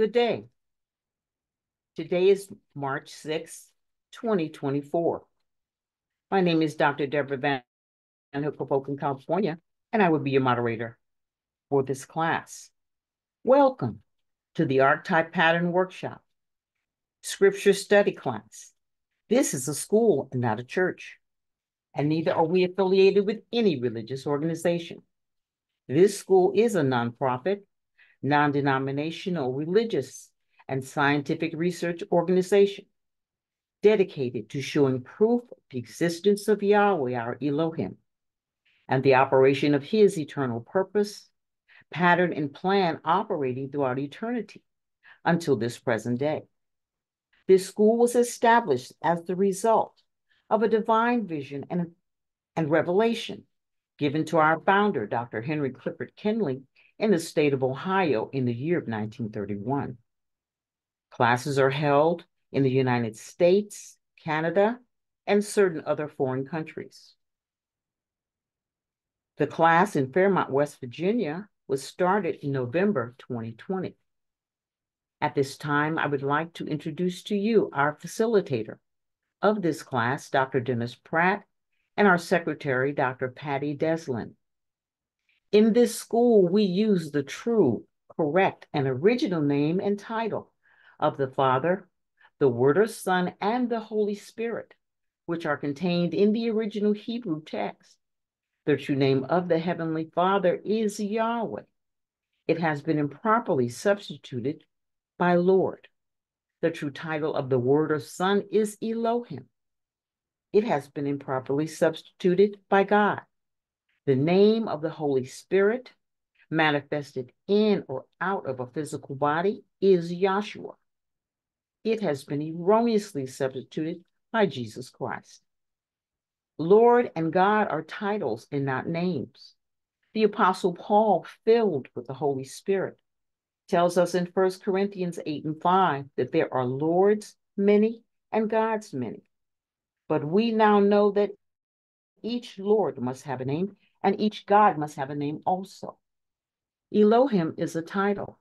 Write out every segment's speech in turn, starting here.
Good day. Today is March 6, 2024. My name is Dr. Deborah Van Hook of Oakland, California, and I will be your moderator for this class. Welcome to the Archetype Pattern Workshop, Scripture Study Class. This is a school and not a church, and neither are we affiliated with any religious organization. This school is a nonprofit, non denominational, religious, and scientific research organization dedicated to showing proof of the existence of Yahweh, our Elohim, and the operation of his eternal purpose, pattern, and plan operating throughout eternity until this present day. This school was established as the result of a divine vision and, and revelation given to our founder, Dr. Henry Clifford Kinley, in the state of Ohio in the year of 1931. Classes are held in the United States, Canada, and certain other foreign countries. The class in Fairmont, West Virginia was started in November 2020. At this time, I would like to introduce to you our facilitator of this class, Dr. Dennis Pratt, and our secretary, Dr. Patty Deslin. In this school, we use the true, correct, and original name and title of the Father, the Word of Son, and the Holy Spirit, which are contained in the original Hebrew text. The true name of the Heavenly Father is Yahweh. It has been improperly substituted by Lord. The true title of the Word of Son is Elohim it has been improperly substituted by God. The name of the Holy Spirit, manifested in or out of a physical body, is Yahshua. It has been erroneously substituted by Jesus Christ. Lord and God are titles and not names. The Apostle Paul, filled with the Holy Spirit, tells us in 1 Corinthians 8 and 5 that there are Lord's many and God's many. But we now know that each Lord must have a name and each God must have a name also. Elohim is a title,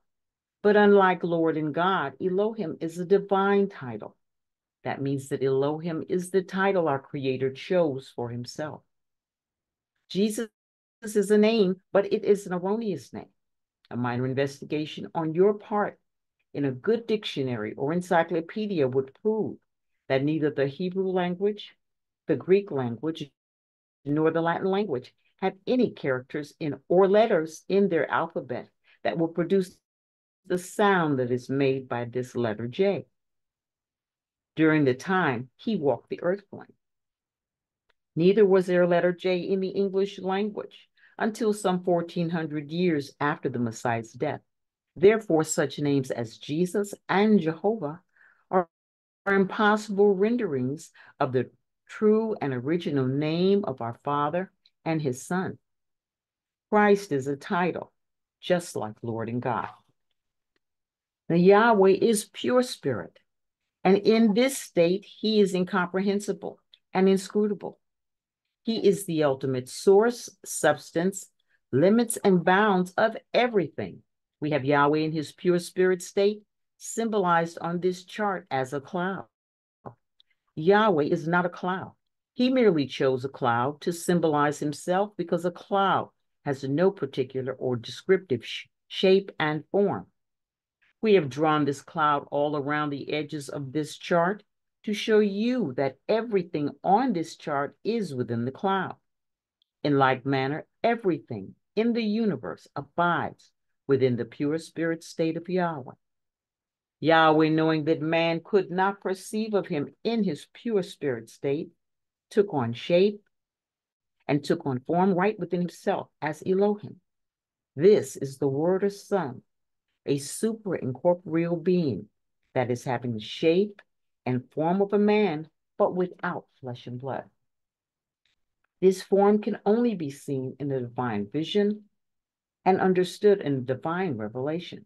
but unlike Lord and God, Elohim is a divine title. That means that Elohim is the title our Creator chose for Himself. Jesus is a name, but it is an erroneous name. A minor investigation on your part in a good dictionary or encyclopedia would prove that neither the Hebrew language, the Greek language, nor the Latin language have any characters in or letters in their alphabet that will produce the sound that is made by this letter J. During the time he walked the earth plane. Neither was there a letter J in the English language until some 1400 years after the Messiah's death. Therefore, such names as Jesus and Jehovah are impossible renderings of the true and original name of our Father and his Son. Christ is a title, just like Lord and God. The Yahweh is pure spirit, and in this state, he is incomprehensible and inscrutable. He is the ultimate source, substance, limits, and bounds of everything. We have Yahweh in his pure spirit state, symbolized on this chart as a cloud. Yahweh is not a cloud. He merely chose a cloud to symbolize himself because a cloud has no particular or descriptive sh shape and form. We have drawn this cloud all around the edges of this chart to show you that everything on this chart is within the cloud. In like manner, everything in the universe abides within the pure spirit state of Yahweh. Yahweh, knowing that man could not perceive of him in his pure spirit state, took on shape and took on form right within himself as Elohim. This is the Word of Son, a super incorporeal being that is having the shape and form of a man, but without flesh and blood. This form can only be seen in the divine vision and understood in the divine revelation.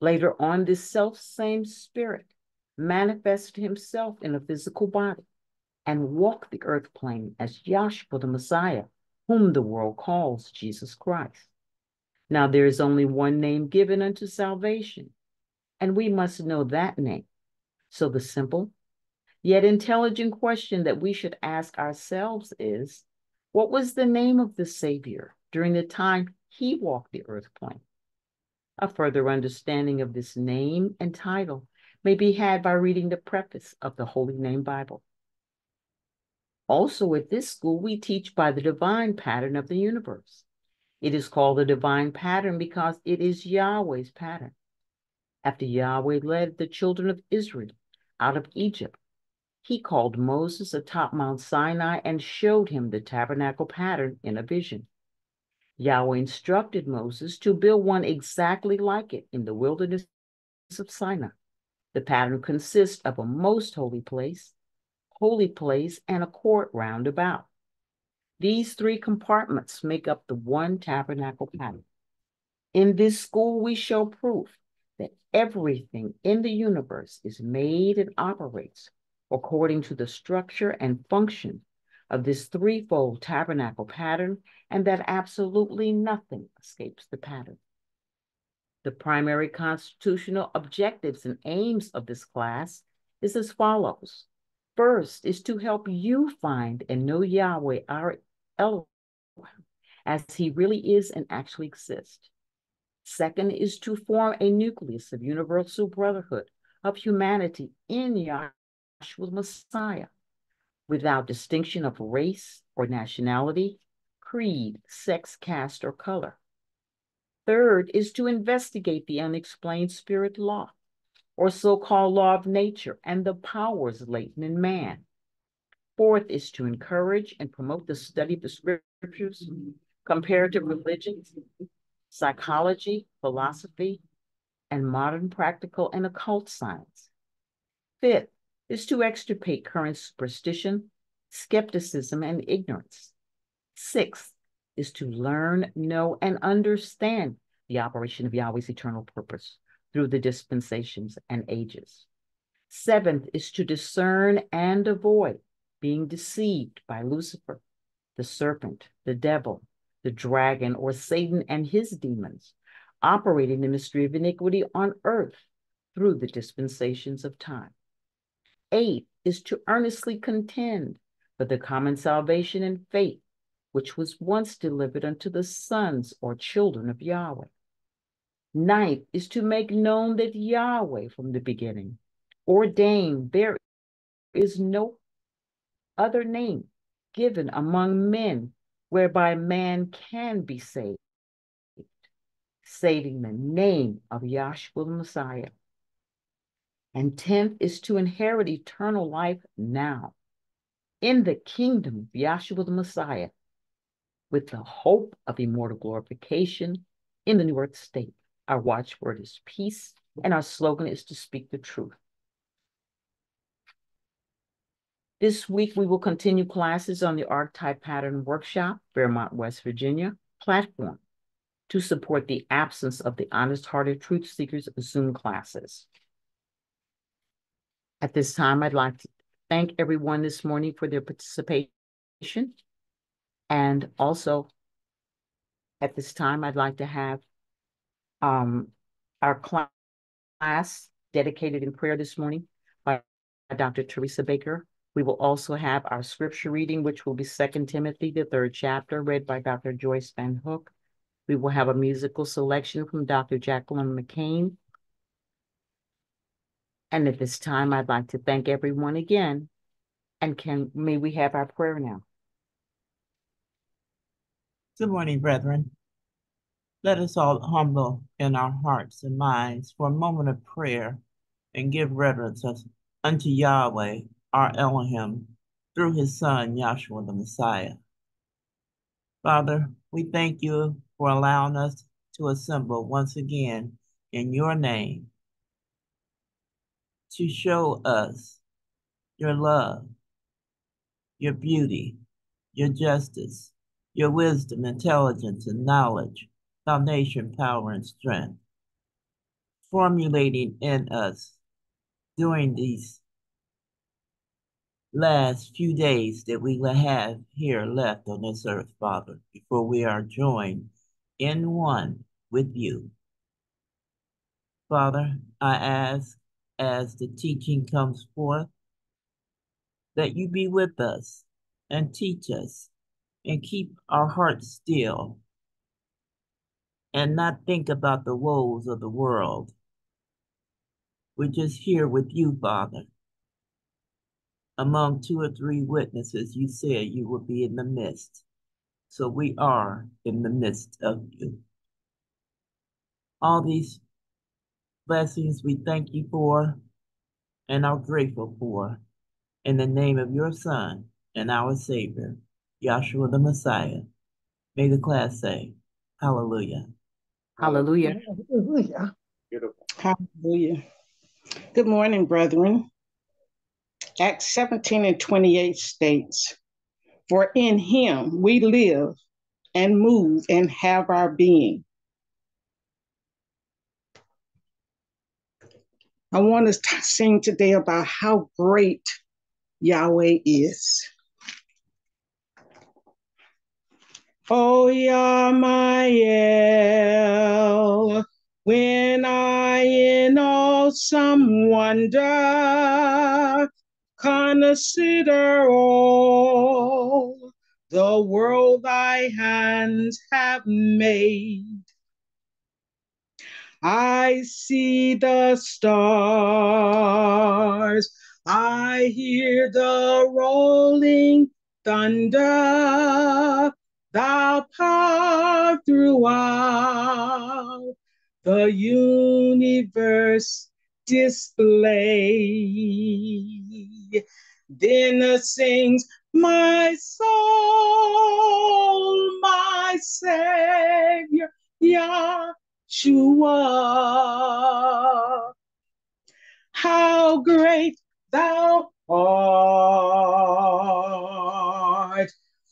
Later on, this self same spirit manifested himself in a physical body and walk the earth plane as Yahshua the Messiah, whom the world calls Jesus Christ. Now there is only one name given unto salvation, and we must know that name. So the simple yet intelligent question that we should ask ourselves is, what was the name of the Savior during the time he walked the earth plane? A further understanding of this name and title may be had by reading the preface of the Holy Name Bible. Also, at this school, we teach by the divine pattern of the universe. It is called the divine pattern because it is Yahweh's pattern. After Yahweh led the children of Israel out of Egypt, he called Moses atop Mount Sinai and showed him the tabernacle pattern in a vision. Yahweh instructed Moses to build one exactly like it in the wilderness of Sinai. The pattern consists of a most holy place, holy place, and a court round about. These three compartments make up the one tabernacle pattern. In this school, we show proof that everything in the universe is made and operates according to the structure and function of this threefold tabernacle pattern, and that absolutely nothing escapes the pattern. The primary constitutional objectives and aims of this class is as follows. First is to help you find and know Yahweh, our Elohim, as he really is and actually exists. Second is to form a nucleus of universal brotherhood of humanity in Yahshua Messiah, without distinction of race or nationality, creed, sex, caste, or color. Third is to investigate the unexplained spirit law, or so called law of nature, and the powers latent in man. Fourth is to encourage and promote the study of the scriptures, comparative religions, psychology, philosophy, and modern practical and occult science. Fifth is to extirpate current superstition, skepticism, and ignorance. Sixth is to learn, know, and understand the operation of Yahweh's eternal purpose through the dispensations and ages. Seventh is to discern and avoid being deceived by Lucifer, the serpent, the devil, the dragon, or Satan and his demons, operating the mystery of iniquity on earth through the dispensations of time. Eighth is to earnestly contend for the common salvation and faith which was once delivered unto the sons or children of Yahweh. Ninth is to make known that Yahweh from the beginning ordained there is no other name given among men whereby man can be saved, saving the name of Yahshua the Messiah. And tenth is to inherit eternal life now in the kingdom of Yahshua the Messiah with the hope of immortal glorification in the new earth state. Our watchword is peace, and our slogan is to speak the truth. This week, we will continue classes on the Archetype Pattern Workshop, Fairmont, West Virginia platform to support the absence of the Honest Hearted Truth Seekers Zoom classes. At this time, I'd like to thank everyone this morning for their participation. And also, at this time, I'd like to have um, our class dedicated in prayer this morning by Dr. Teresa Baker. We will also have our scripture reading, which will be Second Timothy, the third chapter, read by Dr. Joyce Van Hook. We will have a musical selection from Dr. Jacqueline McCain. And at this time, I'd like to thank everyone again. And can may we have our prayer now? Good morning, brethren. Let us all humble in our hearts and minds for a moment of prayer and give reverence unto Yahweh, our Elohim, through his Son, Yahshua the Messiah. Father, we thank you for allowing us to assemble once again in your name to show us your love, your beauty, your justice, your wisdom, intelligence, and knowledge, foundation, power, and strength, formulating in us during these last few days that we have here left on this earth, Father, before we are joined in one with you. Father, I ask as the teaching comes forth that you be with us and teach us and keep our hearts still and not think about the woes of the world. We're just here with you, Father. Among two or three witnesses, you said you would be in the midst. So we are in the midst of you. All these blessings we thank you for and are grateful for. In the name of your Son and our Savior, Yahshua the Messiah. May the class say, Hallelujah. Hallelujah. Hallelujah. Hallelujah. Good morning, brethren. Acts 17 and 28 states, For in him we live and move and have our being. I want to sing today about how great Yahweh is. Oh, Yahmael, when I in awesome wonder consider all the world thy hands have made. I see the stars, I hear the rolling thunder, thou power throughout the universe display. Then sings my soul, my Savior, Yahshua. How great thou art,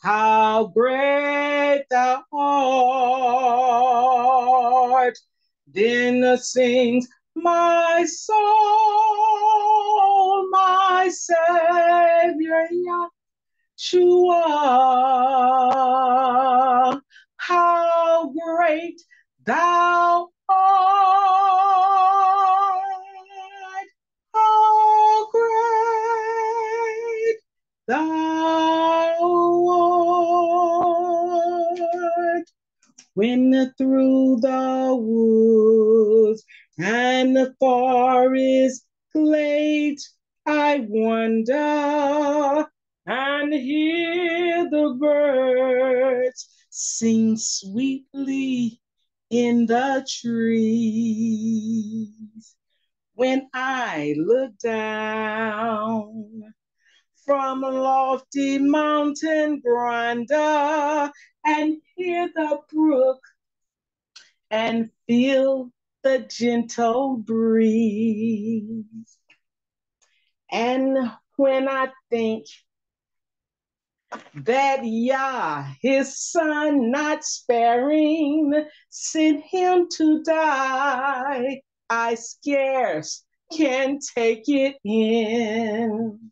how great thou art. Then sings my soul, my Savior, Yahshua. How great thou art, When through the woods and the forest glades I wander and hear the birds sing sweetly in the trees. When I look down from a lofty mountain grandeur and hear the brook and feel the gentle breeze. And when I think that Yah, his son, not sparing, sent him to die, I scarce can take it in.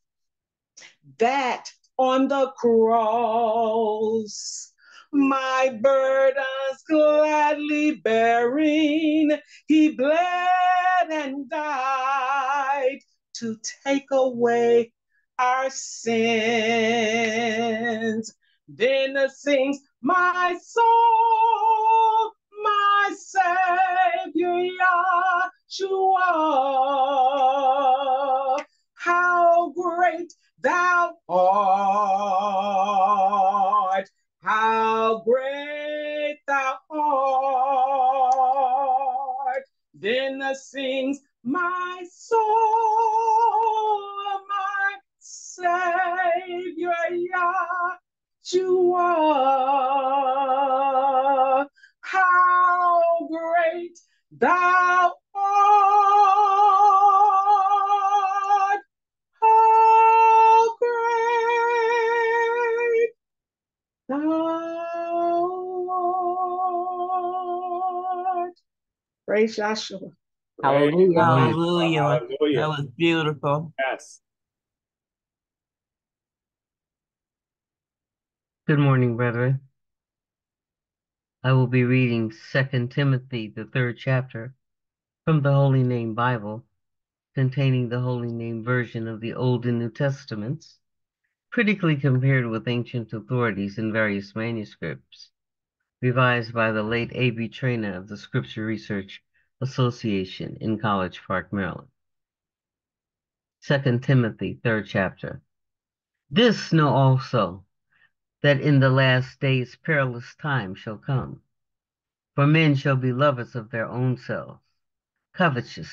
That on the cross, my burdens gladly bearing, he bled and died to take away our sins. Then sings my soul, my Savior, Yahshua. How great thou art, how great thou art. Then sings my soul, my Savior, Yahshua. How great thou Praise Yahshua. Hallelujah. Hallelujah. Hallelujah. That was beautiful. Yes. Good morning, brethren. I will be reading Second Timothy, the third chapter, from the Holy Name Bible, containing the Holy Name version of the Old and New Testaments, critically compared with ancient authorities in various manuscripts, revised by the late A.B. Traina of the Scripture Research Association in College Park, Maryland. 2 Timothy, third chapter. This know also, that in the last days perilous times shall come. For men shall be lovers of their own selves, covetous,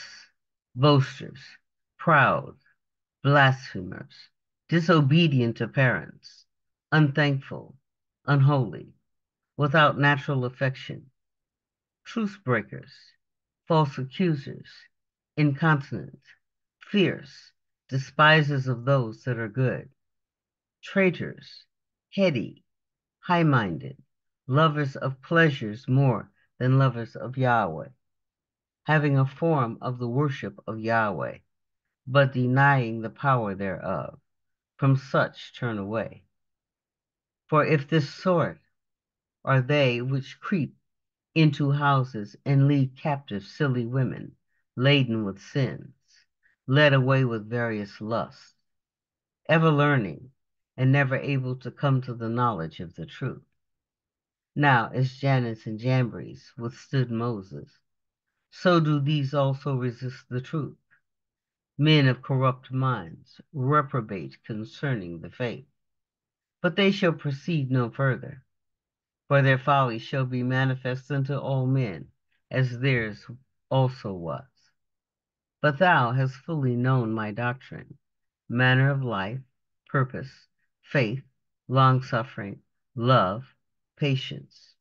boasters, proud, blasphemers, disobedient to parents, unthankful, unholy, without natural affection, truce breakers, false accusers, incontinent, fierce, despisers of those that are good, traitors, heady, high minded, lovers of pleasures more than lovers of Yahweh, having a form of the worship of Yahweh, but denying the power thereof. From such turn away. For if this sort are they which creep into houses and lead captive silly women, laden with sins, led away with various lusts, ever learning and never able to come to the knowledge of the truth. Now, as Jannes and Jambres withstood Moses, so do these also resist the truth. Men of corrupt minds reprobate concerning the faith. But they shall proceed no further, for their folly shall be manifest unto all men, as theirs also was. But thou hast fully known my doctrine, manner of life, purpose, faith, long suffering, love, patience,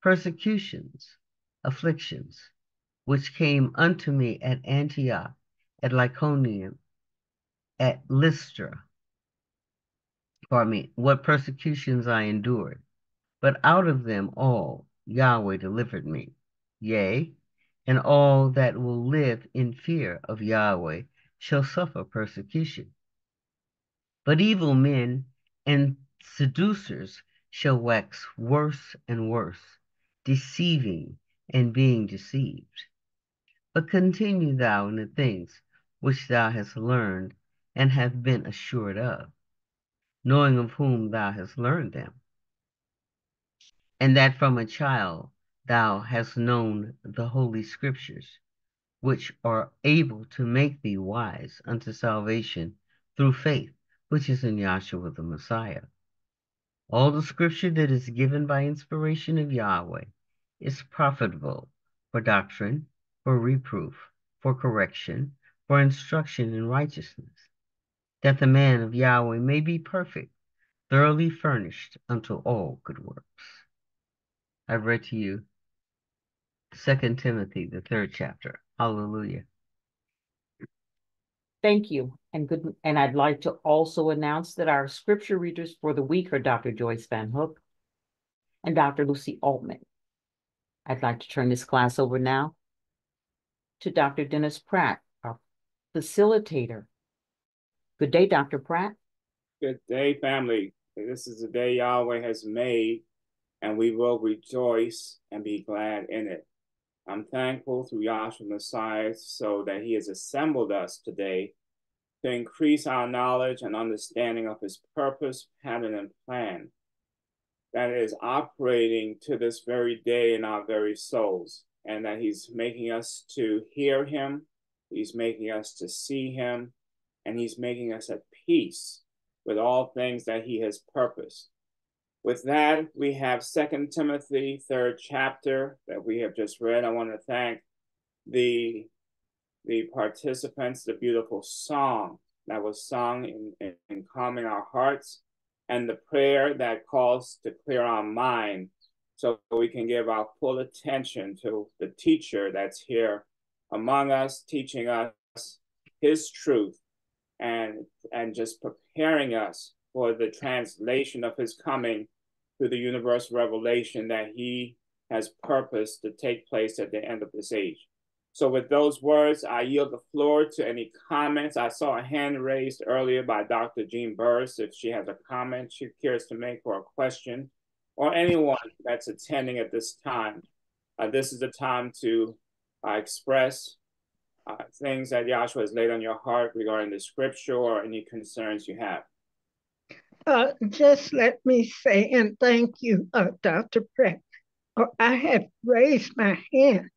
persecutions, afflictions, which came unto me at Antioch, at Lycaonium, at Lystra. Pardon me, what persecutions I endured. But out of them all Yahweh delivered me. Yea, and all that will live in fear of Yahweh shall suffer persecution. But evil men and seducers shall wax worse and worse, deceiving and being deceived. But continue thou in the things which thou hast learned and have been assured of, knowing of whom thou hast learned them, and that from a child thou hast known the holy scriptures, which are able to make thee wise unto salvation through faith, which is in Yahshua the Messiah. All the scripture that is given by inspiration of Yahweh is profitable for doctrine, for reproof, for correction, for instruction in righteousness, that the man of Yahweh may be perfect, thoroughly furnished unto all good works. I read to you Second Timothy, the third chapter. Hallelujah. Thank you. And good and I'd like to also announce that our scripture readers for the week are Dr. Joyce Van Hook and Dr. Lucy Altman. I'd like to turn this class over now to Dr. Dennis Pratt, our facilitator. Good day, Dr. Pratt. Good day, family. This is the day Yahweh has made, and we will rejoice and be glad in it. I'm thankful through Yahshua Messiah so that he has assembled us today to increase our knowledge and understanding of his purpose, pattern, and plan that is operating to this very day in our very souls, and that he's making us to hear him, he's making us to see him, and he's making us at peace with all things that he has purposed. With that, we have Second Timothy, third chapter that we have just read. I want to thank the the participants, the beautiful song that was sung in, in, in calming our hearts, and the prayer that calls to clear our mind so we can give our full attention to the teacher that's here among us, teaching us his truth and and just preparing us for the translation of his coming through the universal revelation that he has purposed to take place at the end of this age. So, with those words, I yield the floor to any comments. I saw a hand raised earlier by Dr. Jean Burris if she has a comment she cares to make or a question, or anyone that's attending at this time. Uh, this is the time to uh, express uh, things that Yahshua has laid on your heart regarding the scripture or any concerns you have? Uh, just let me say, and thank you, uh, Dr. Pratt. Uh, I had raised my hand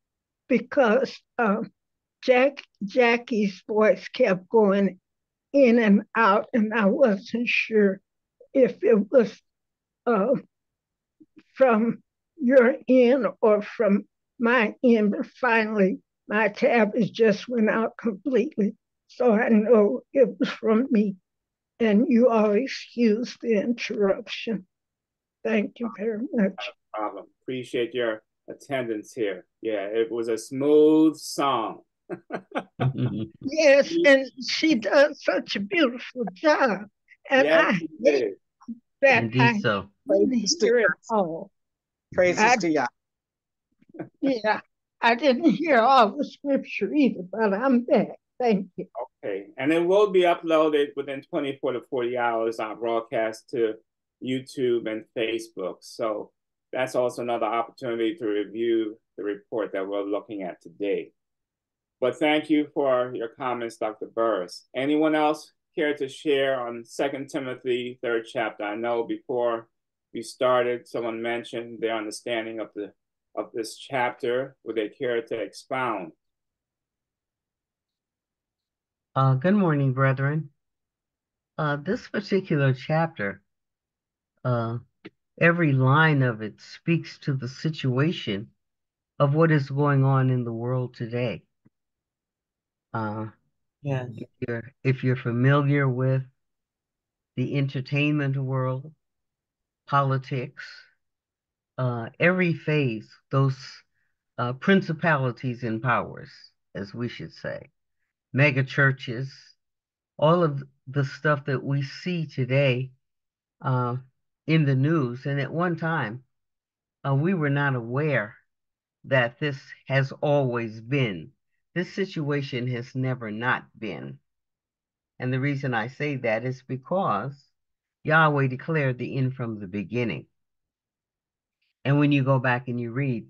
because um, Jack Jackie's voice kept going in and out, and I wasn't sure if it was uh, from your end or from my end. But finally, my tab just went out completely, so I know it was from me. And you all excuse the interruption. Thank you very much. No problem. Appreciate your attendance here. Yeah, it was a smooth song. yes, and she does such a beautiful job. And yes, I hate that Indeed I so. didn't hear it all. Praises I, to Yah. yeah, I didn't hear all the scripture either, but I'm back. Thank you. Okay, and it will be uploaded within 24 to 40 hours on broadcast to YouTube and Facebook. So that's also another opportunity to review the report that we're looking at today. But thank you for your comments, Dr. Burris. Anyone else care to share on Second Timothy, third chapter? I know before we started, someone mentioned their understanding of the of this chapter. Would they care to expound? Uh, good morning, brethren. Uh, this particular chapter, uh, every line of it speaks to the situation of what is going on in the world today. Uh, yes. If you're, if you're familiar with the entertainment world, politics, uh, every phase, those uh, principalities and powers, as we should say, mega churches, all of the stuff that we see today uh, in the news. And at one time, uh, we were not aware that this has always been. This situation has never not been. And the reason I say that is because Yahweh declared the end from the beginning. And when you go back and you read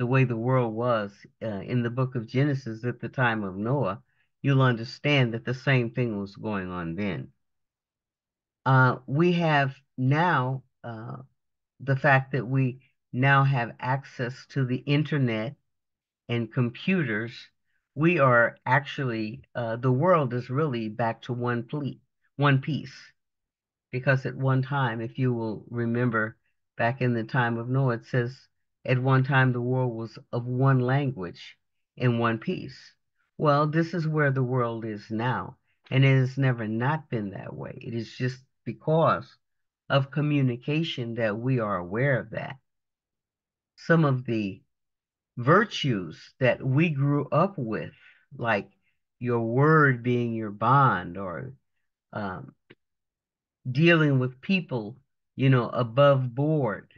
the way the world was uh, in the book of Genesis at the time of Noah, you'll understand that the same thing was going on then. Uh, we have now uh, the fact that we now have access to the internet and computers. We are actually, uh, the world is really back to one, ple- one piece. Because at one time, if you will remember back in the time of Noah, it says, at one time the world was of one language in one piece. Well, this is where the world is now. And it has never not been that way. It is just because of communication that we are aware of that. Some of the virtues that we grew up with, like your word being your bond or um, dealing with people, you know, above board,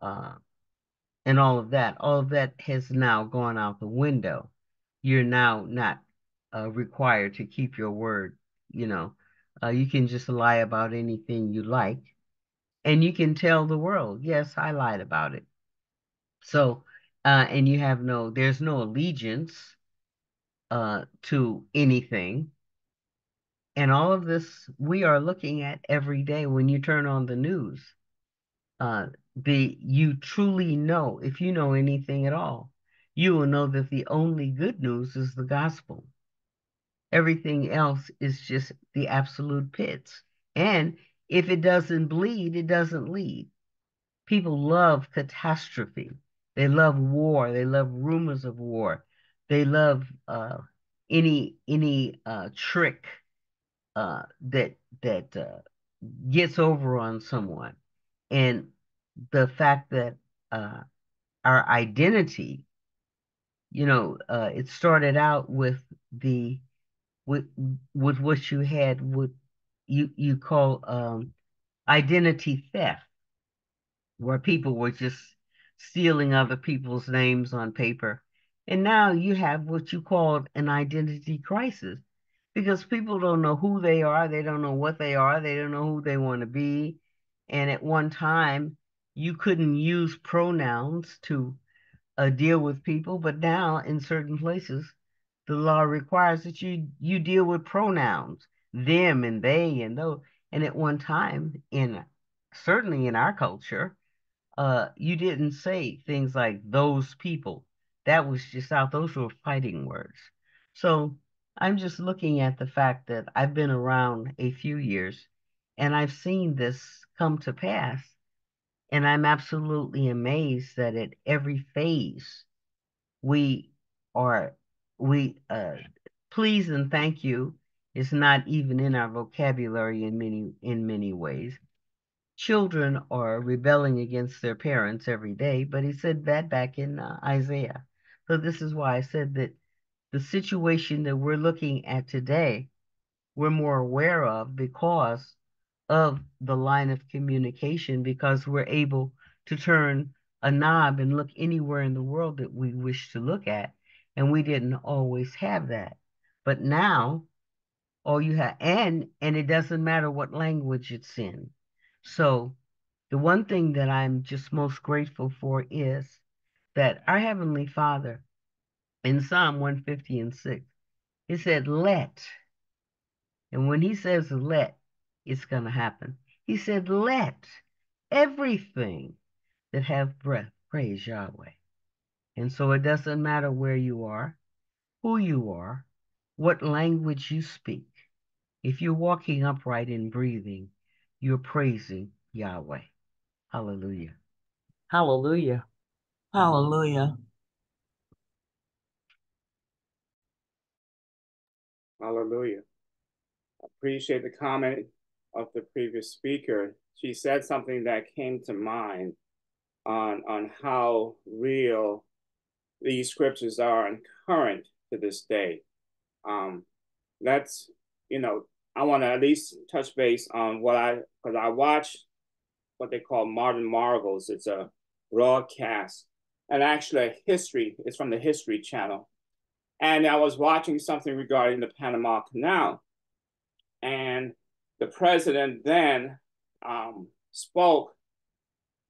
uh, and all of that, all of that has now gone out the window. You're now not uh, required to keep your word, you know, uh, you can just lie about anything you like, and you can tell the world, yes, I lied about it. So, uh, and you have no, there's no allegiance uh, to anything. And all of this we are looking at every day when you turn on the news. Uh, the you truly know, if you know anything at all, you will know that the only good news is the gospel. Everything else is just the absolute pits. And if it doesn't bleed, it doesn't lead. People love catastrophe. They love war. They love rumors of war. They love uh, any any uh, trick uh, that that uh, gets over on someone. And the fact that uh, our identity, you know, uh, it started out with the with with what you had what you you call um, identity theft, where people were just stealing other people's names on paper. And now you have what you called an identity crisis because people don't know who they are, they don't know what they are, they don't know who they want to be. And at one time, you couldn't use pronouns to uh, deal with people, but now in certain places, the law requires that you you deal with pronouns, them and they and those. And at one time, in certainly in our culture, uh, you didn't say things like those people. That was just out. Those were fighting words. So I'm just looking at the fact that I've been around a few years and I've seen this come to pass. And I'm absolutely amazed that at every phase we are, we, uh, please and thank you is not even in our vocabulary in many, in many ways. Children are rebelling against their parents every day, but he said that back in uh, Isaiah. So this is why I said that the situation that we're looking at today, we're more aware of because of the line of communication, because we're able to turn a knob and look anywhere in the world that we wish to look at. And we didn't always have that. But now, all you have, and and it doesn't matter what language it's in. So the one thing that I'm just most grateful for is that our Heavenly Father in Psalm 150 and 6. It said, let. And when he says let, it's going to happen. He said, let everything that have breath praise Yahweh. And so it doesn't matter where you are, who you are, what language you speak. If you're walking upright and breathing, you're praising Yahweh. Hallelujah. Hallelujah. Hallelujah. Hallelujah. I appreciate the comment of the previous speaker. She said something that came to mind on, on how real these scriptures are and current to this day. Um, that's, you know, I want to at least touch base on what I, because I watch what they call Modern Marvels. It's a broadcast and actually a history. It's from the History Channel and I was watching something regarding the Panama Canal. And the president then um, spoke,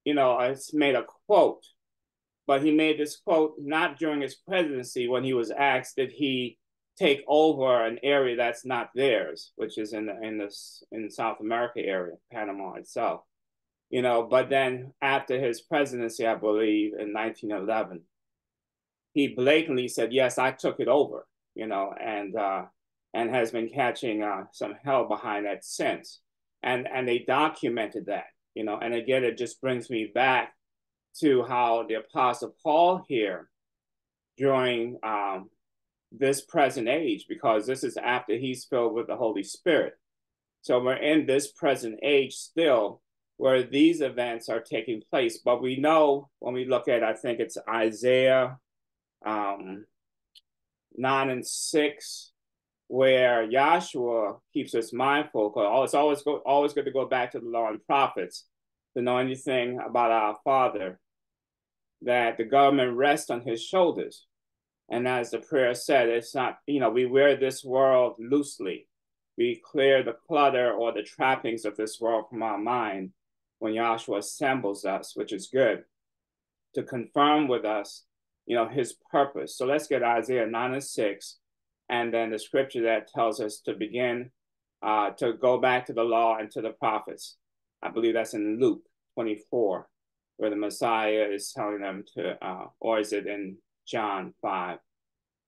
you know, it's made a quote, but he made this quote not during his presidency when he was asked, did he take over an area that's not theirs, which is in the in this in South America area, Panama itself. You know, but then after his presidency, I believe in 1911, he blatantly said, "Yes, I took it over," you know, and uh, and has been catching uh, some hell behind that since. And and they documented that, you know, and again, it just brings me back to how the Apostle Paul here during um, this present age, because this is after he's filled with the Holy Spirit. So we're in this present age still where these events are taking place. But we know when we look at, I think it's Isaiah um, 9 and 6, where Yahshua keeps us mindful. Because it's always, go, always good to go back to the law and prophets to know anything about our Father, that the government rests on his shoulders. And as the prayer said, it's not, you know, we wear this world loosely. We clear the clutter or the trappings of this world from our mind when Yahshua assembles us, which is good, to confirm with us you know, his purpose. So let's get Isaiah 9 and 6, and then the scripture that tells us to begin uh, to go back to the law and to the prophets. I believe that's in Luke 24, where the Messiah is telling them to, uh, or is it in John 5,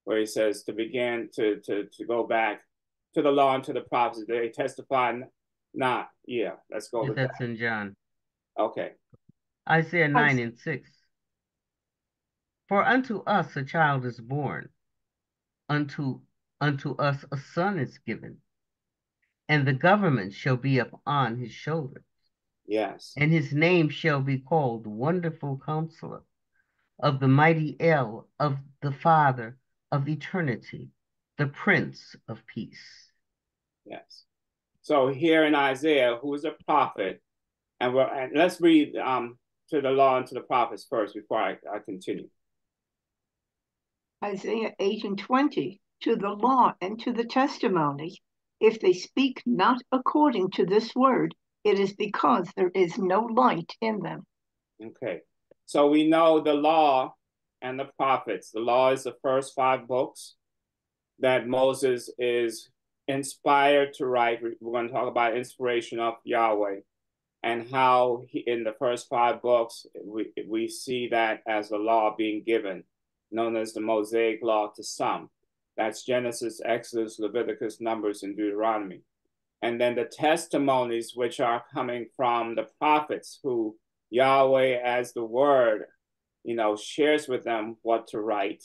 where he says to begin to, to, to go back to the law and to the prophets. They testify not. Yeah, let's go with that's that. in John. Okay. Isaiah 9 and 6. For unto us a child is born, unto unto us a son is given, and the government shall be upon his shoulders. Yes. And his name shall be called Wonderful Counselor, of the mighty El, of the Father of eternity, the Prince of Peace. Yes. So here in Isaiah, who is a prophet, and we're and let's read um to the law and to the prophets first before I, I continue. Isaiah 8 and 20, to the law and to the testimony. If they speak not according to this word, it is because there is no light in them. Okay. So we know the law and the prophets. The law is the first five books, that Moses is inspired to write. We're going to talk about inspiration of Yahweh and how he, in the first five books, we, we see that as the law being given, known as the Mosaic Law to some. That's Genesis, Exodus, Leviticus, Numbers, and Deuteronomy. And then the testimonies, which are coming from the prophets who Yahweh, as the word, you know, shares with them what to write.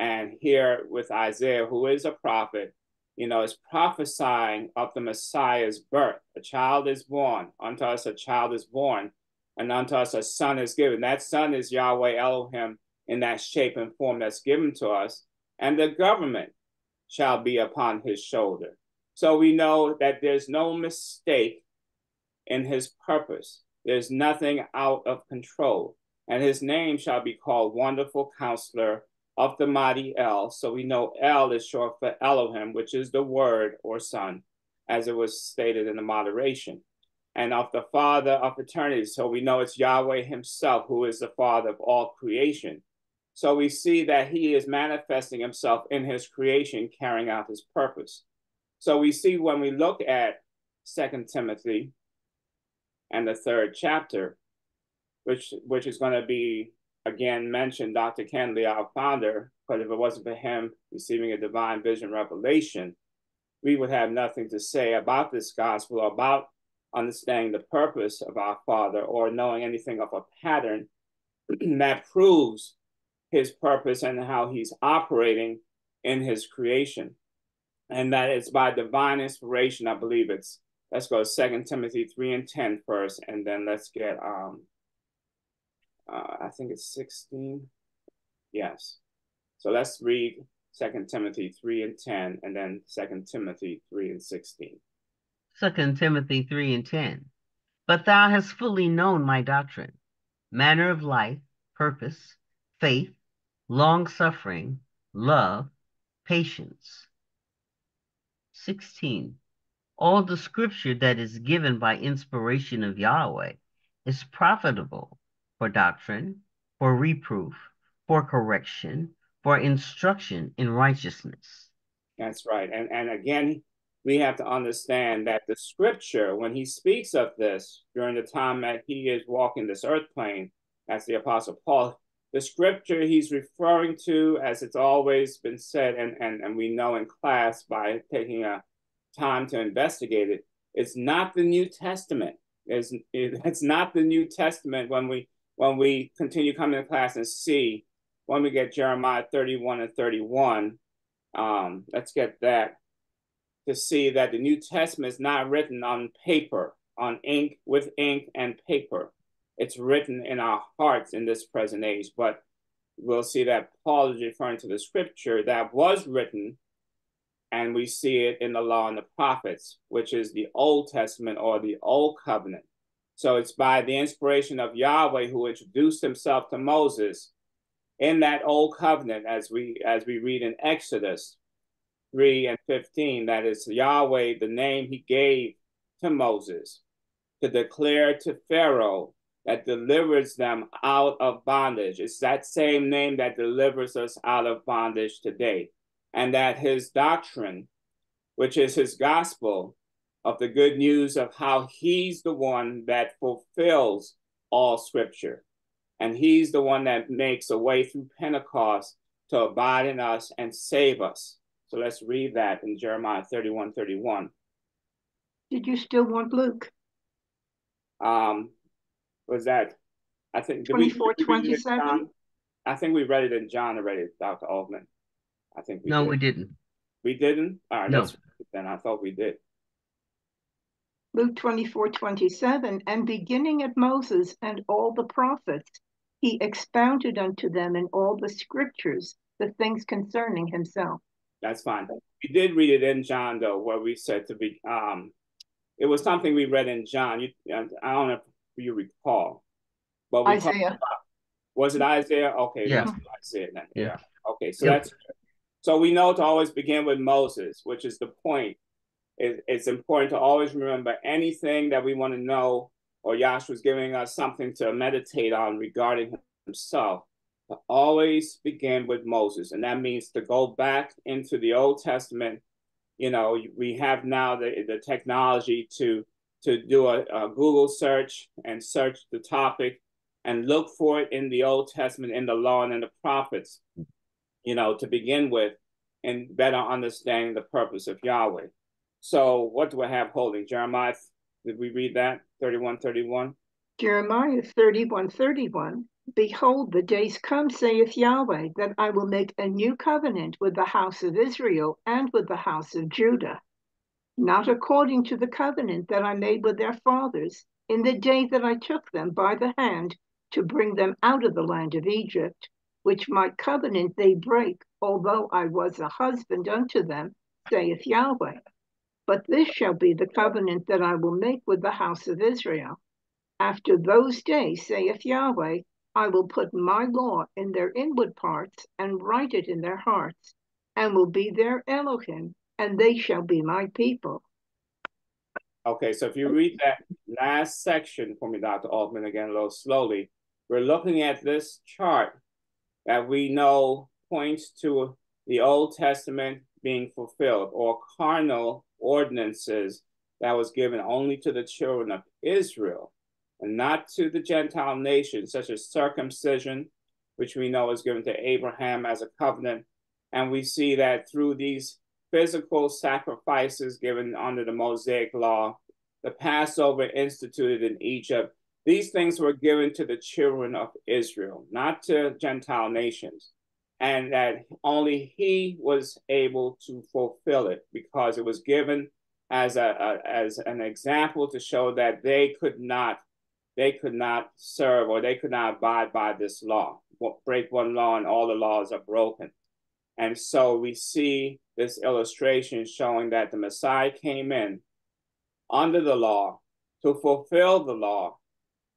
And here with Isaiah, who is a prophet, you know, is prophesying of the Messiah's birth. A child is born, unto us a child is born, and unto us a son is given. That son is Yahweh Elohim in that shape and form that's given to us, and the government shall be upon his shoulder. So we know that there's no mistake in his purpose. There's nothing out of control. And his name shall be called Wonderful Counselor, of the mighty El. So we know El is short for Elohim, which is the word or son, as it was stated in the moderation. And of the Father of eternity. So we know it's Yahweh himself who is the Father of all creation. So we see that he is manifesting himself in his creation, carrying out his purpose. So we see when we look at Second Timothy and the third chapter, which which is going to be again mentioned Dr. Kinley, our founder, but if it wasn't for him receiving a divine vision revelation, we would have nothing to say about this gospel about understanding the purpose of our Father or knowing anything of a pattern that proves his purpose and how he's operating in his creation. And that is by divine inspiration, I believe it's, let's go Second Timothy 3 and 10 first, and then let's get um uh, I think it's 16. Yes. So let's read Second Timothy 3 and 10, and then Second Timothy 3 and 16. Second Timothy 3 and 10. But thou hast fully known my doctrine, manner of life, purpose, faith, long suffering, love, patience. 16. All the scripture that is given by inspiration of Yahweh is profitable for doctrine, for reproof, for correction, for instruction in righteousness. That's right. And and again, we have to understand that the scripture, when he speaks of this during the time that he is walking this earth plane, as the apostle Paul, the scripture he's referring to, as it's always been said, and, and, and we know in class by taking a time to investigate it, it's not the New Testament. It's, it's not the New Testament when we when we continue coming to class and see when we get Jeremiah 31 and 31, um, let's get that to see that the New Testament is not written on paper, on ink, with ink and paper. It's written in our hearts in this present age. But we'll see that Paul is referring to the scripture that was written, and we see it in the law and the prophets, which is the Old Testament or the Old Covenant. So it's by the inspiration of Yahweh who introduced himself to Moses in that old covenant as we as we read in Exodus 3 and 15 that is Yahweh the name he gave to Moses to declare to Pharaoh that delivers them out of bondage. It's that same name that delivers us out of bondage today. And that his doctrine, which is his gospel, of the good news of how he's the one that fulfills all scripture. And he's the one that makes a way through Pentecost to abide in us and save us. So let's read that in Jeremiah 31 31. Did you still want Luke? Um, was that? I think 24 27? I think we read it in John already, Dr. Altman. I think we No, did. we didn't. We didn't? All right, no. then I thought we did. Luke 24, 27, and beginning at Moses and all the prophets, he expounded unto them in all the scriptures the things concerning himself. That's fine. We did read it in John, though, where we said to be, um, it was something we read in John. You, I don't know if you recall, but we Isaiah. About, was it Isaiah? Okay, yeah. Isaiah then. Yeah. Okay, so yep. that's so we know to always begin with Moses, which is the point it, it's important to always remember anything that we want to know or Yahshua is giving us something to meditate on regarding himself. To always begin with Moses, and that means to go back into the Old Testament. You know, we have now the, the technology to to do a, a Google search and search the topic and look for it in the Old Testament, in the law and in the prophets, you know, to begin with, and better understanding the purpose of Yahweh. So what do I have holding? Jeremiah, did we read that? 31, 31? Jeremiah 31, 31. Behold, the days come, saith Yahweh, that I will make a new covenant with the house of Israel and with the house of Judah, not according to the covenant that I made with their fathers in the day that I took them by the hand to bring them out of the land of Egypt, which my covenant they break, although I was a husband unto them, saith Yahweh. But this shall be the covenant that I will make with the house of Israel. After those days, saith Yahweh, I will put my law in their inward parts and write it in their hearts, and will be their Elohim, and they shall be my people. Okay, so if you read that last section for me, Dr. Altman, again a little slowly, we're looking at this chart that we know points to the Old Testament being fulfilled, or carnal ordinances that was given only to the children of Israel and not to the Gentile nations, such as circumcision, which we know is given to Abraham as a covenant. And we see that through these physical sacrifices given under the Mosaic law, the Passover instituted in Egypt, these things were given to the children of Israel, not to Gentile nations. And that only he was able to fulfill it because it was given as a, a as an example to show that they could not they could not serve or they could not abide by this law. Break one law and all the laws are broken. And so we see this illustration showing that the Messiah came in under the law to fulfill the law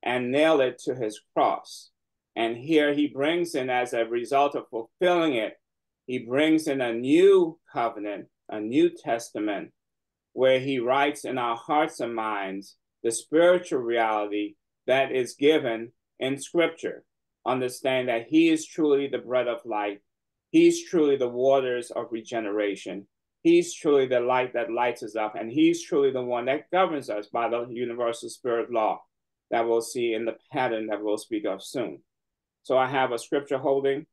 and nail it to his cross. And here he brings in, as a result of fulfilling it, he brings in a new covenant, a new testament, where he writes in our hearts and minds the spiritual reality that is given in scripture. Understand that he is truly the bread of life. He's truly the waters of regeneration. He's truly the light that lights us up. And he's truly the one that governs us by the universal spirit law that we'll see in the pattern that we'll speak of soon. So I have a scripture holding.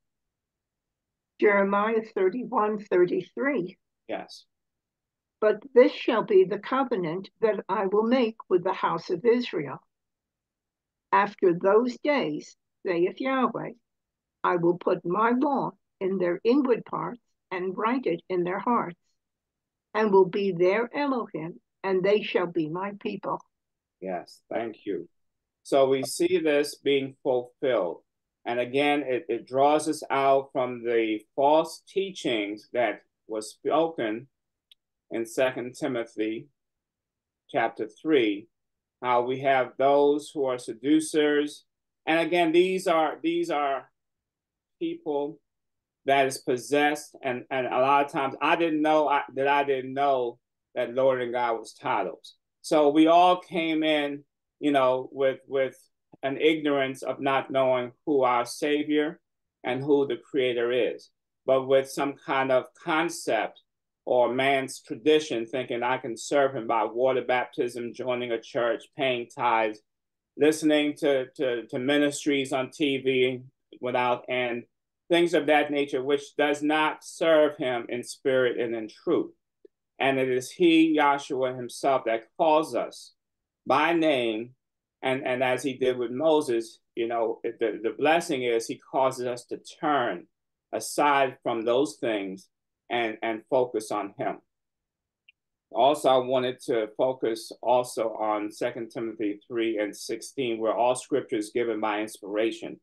Jeremiah 31 33. Yes. But this shall be the covenant that I will make with the house of Israel after those days, saith Yahweh, I will put my law in their inward parts and write it in their hearts, and will be their Elohim, and they shall be my people. Yes, thank you. So we see this being fulfilled. And again, it, it draws us out from the false teachings that was spoken in Second Timothy chapter 3 how we have those who are seducers. And again, these are these are people that is possessed, and and a lot of times I didn't know I, that I didn't know that Lord and God was titles. So we all came in, you know, with with an ignorance of not knowing who our Savior and who the Creator is, but with some kind of concept or man's tradition, thinking I can serve him by water baptism, joining a church, paying tithes, listening to, to, to ministries on TV without end, things of that nature, which does not serve him in spirit and in truth. And it is he, Yahshua himself, that calls us by name. And, and as he did with Moses, you know, the, the blessing is he causes us to turn aside from those things and, and focus on him. Also, I wanted to focus also on Second Timothy 3 and 16, where all scripture is given by inspiration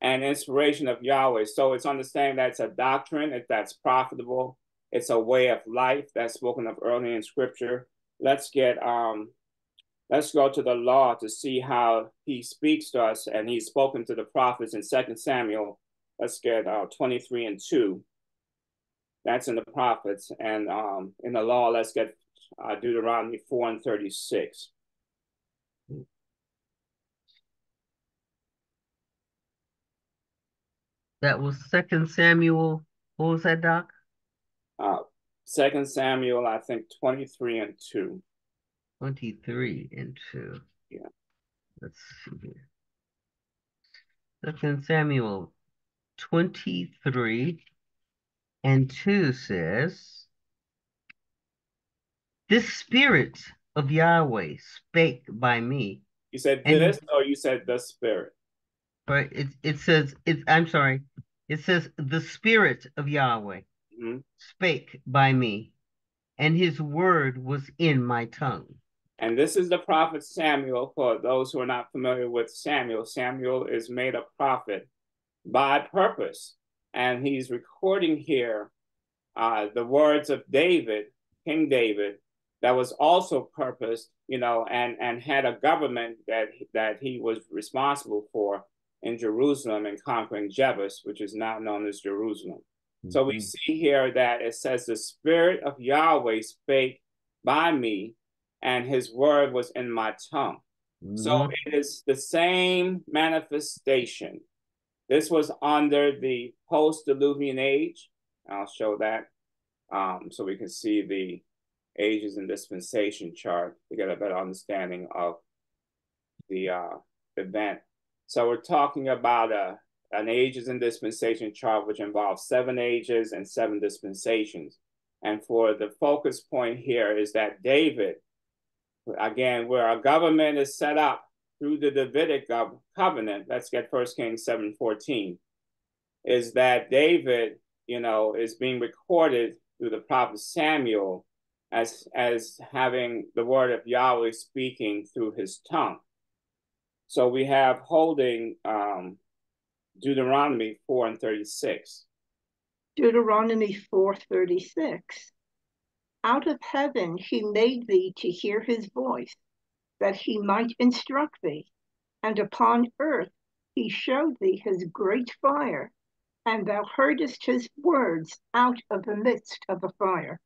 and inspiration of Yahweh. So it's understanding that it's a doctrine, if that's profitable, it's a way of life that's spoken of early in scripture. Let's get um let's go to the law to see how he speaks to us and he's spoken to the prophets in Second Samuel. Let's get uh, 23 and 2. That's in the prophets. And um, in the law, let's get uh, Deuteronomy 4 and 36. That was Second Samuel. What was that, Doc? Uh, Second Samuel, I think twenty-three and two. 23 and 2. Yeah. Let's see here. Second Samuel 23 and 2 says, This spirit of Yahweh spake by me. You said this, or you said the Spirit? But it, it says, it, I'm sorry, it says, The spirit of Yahweh Mhm. spake by me, and his word was in my tongue. And this is the prophet Samuel. For those who are not familiar with Samuel, Samuel is made a prophet by purpose. And he's recording here uh, the words of David, King David, that was also purposed, you know, and, and had a government that, that he was responsible for in Jerusalem and conquering Jebus, which is now known as Jerusalem. So we see here that it says, The Spirit of Yahweh spake by me, and his word was in my tongue. So Mhm. it is the same manifestation. This was under the post diluvian age. I'll show that um, so we can see the ages and dispensation chart to get a better understanding of the uh, event. So we're talking about a, an ages and dispensation chart, which involves seven ages and seven dispensations. And for the focus point here is that David, again, where our government is set up through the Davidic covenant, let's get First Kings 7:14, is that David, you know, is being recorded through the prophet Samuel as as having the word of Yahweh speaking through his tongue. So we have holding um, Deuteronomy 4 and 36. Deuteronomy 4:36 Out of heaven he made thee to hear his voice that he might instruct thee and upon earth he showed thee his great fire and thou heardest his words out of the midst of the fire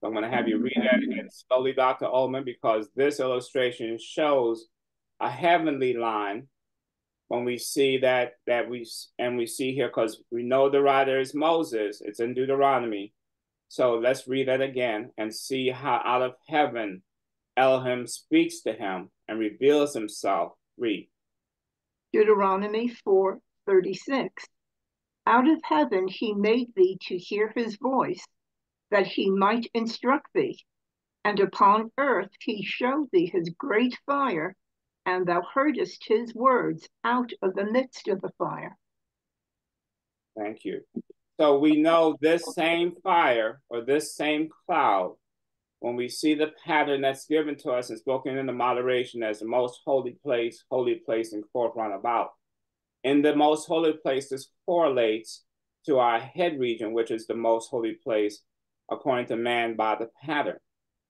So I'm going to have you read that again slowly, Dr. Ullman, because this illustration shows a heavenly line when we see that that we and we see here because we know the writer is Moses. It's in Deuteronomy. So let's read that again and see how out of heaven Elohim speaks to him and reveals himself. Read. Deuteronomy 4:36 Out of heaven he made thee to hear his voice that he might instruct thee and upon earth he showed thee his great fire and thou heardest his words out of the midst of the fire Thank you. So we know this same fire or this same cloud, when we see the pattern that's given to us and spoken in the moderation as the most holy place, holy place, and round about. In the most holy place, this correlates to our head region, which is the most holy place, according to man by the pattern.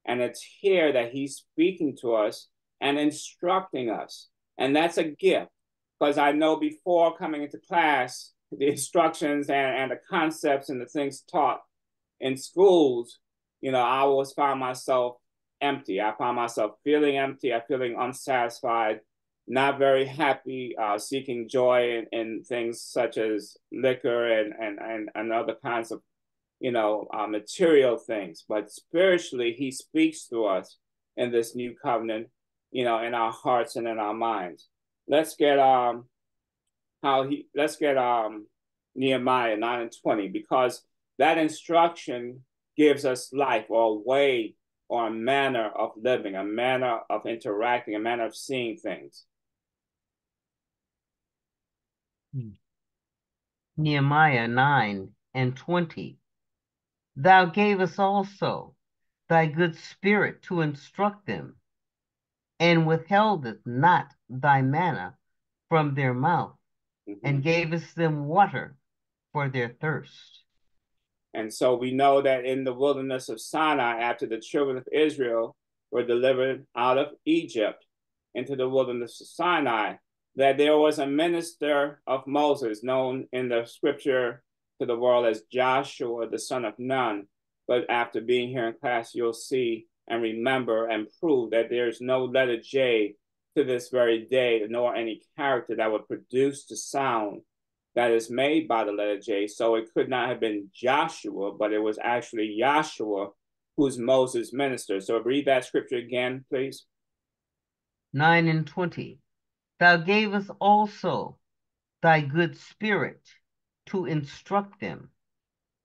And it's here that he's speaking to us and instructing us. And that's a gift because I know before coming into class, the instructions and, and the concepts and the things taught in schools, you know, I always find myself empty. I find myself feeling empty. I feeling unsatisfied, not very happy, uh, seeking joy in, in things such as liquor and, and, and, and other kinds of, you know, uh, material things. But spiritually, he speaks to us in this new covenant, you know, in our hearts and in our minds. Let's get um how he let's get um Nehemiah 9 and 20 because that instruction gives us life or a way or a manner of living, a manner of interacting, a manner of seeing things. Nehemiah 9 and 20. Thou gavest also thy good spirit to instruct them, and withheldest not thy manna from their mouth, mm-hmm. and gavest them water for their thirst. And so we know that in the wilderness of Sinai, after the children of Israel were delivered out of Egypt into the wilderness of Sinai, that there was a minister of Moses known in the scripture to the world as Joshua, the son of Nun. But after being here in class, you'll see and remember and prove that there's no letter J to this very day, nor any character that would produce the sound that is made by the letter J. So it could not have been Joshua, but it was actually Yahshua who's Moses' minister. So read that scripture again, please. 9 and 20. Thou gavest also thy good spirit to instruct them,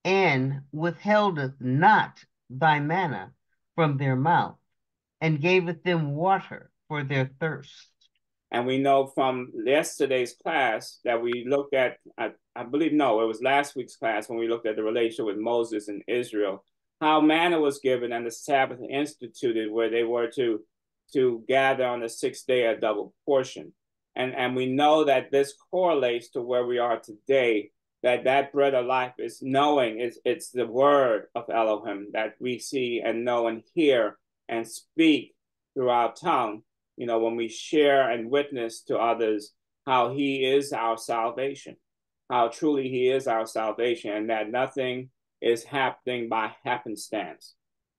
and withheldeth not thy manna from their mouth, and gaveth them water for their thirst. And we know from yesterday's class that we looked at, I, I, believe, no, it was last week's class when we looked at the relationship with Moses and Israel, how manna was given and the Sabbath instituted where they were to, to gather on the sixth day a double portion. And, and we know that this correlates to where we are today, that that bread of life is knowing, it's, it's the word of Elohim that we see and know and hear and speak through our tongue you know, when we share and witness to others how he is our salvation, how truly he is our salvation, and that nothing is happening by happenstance.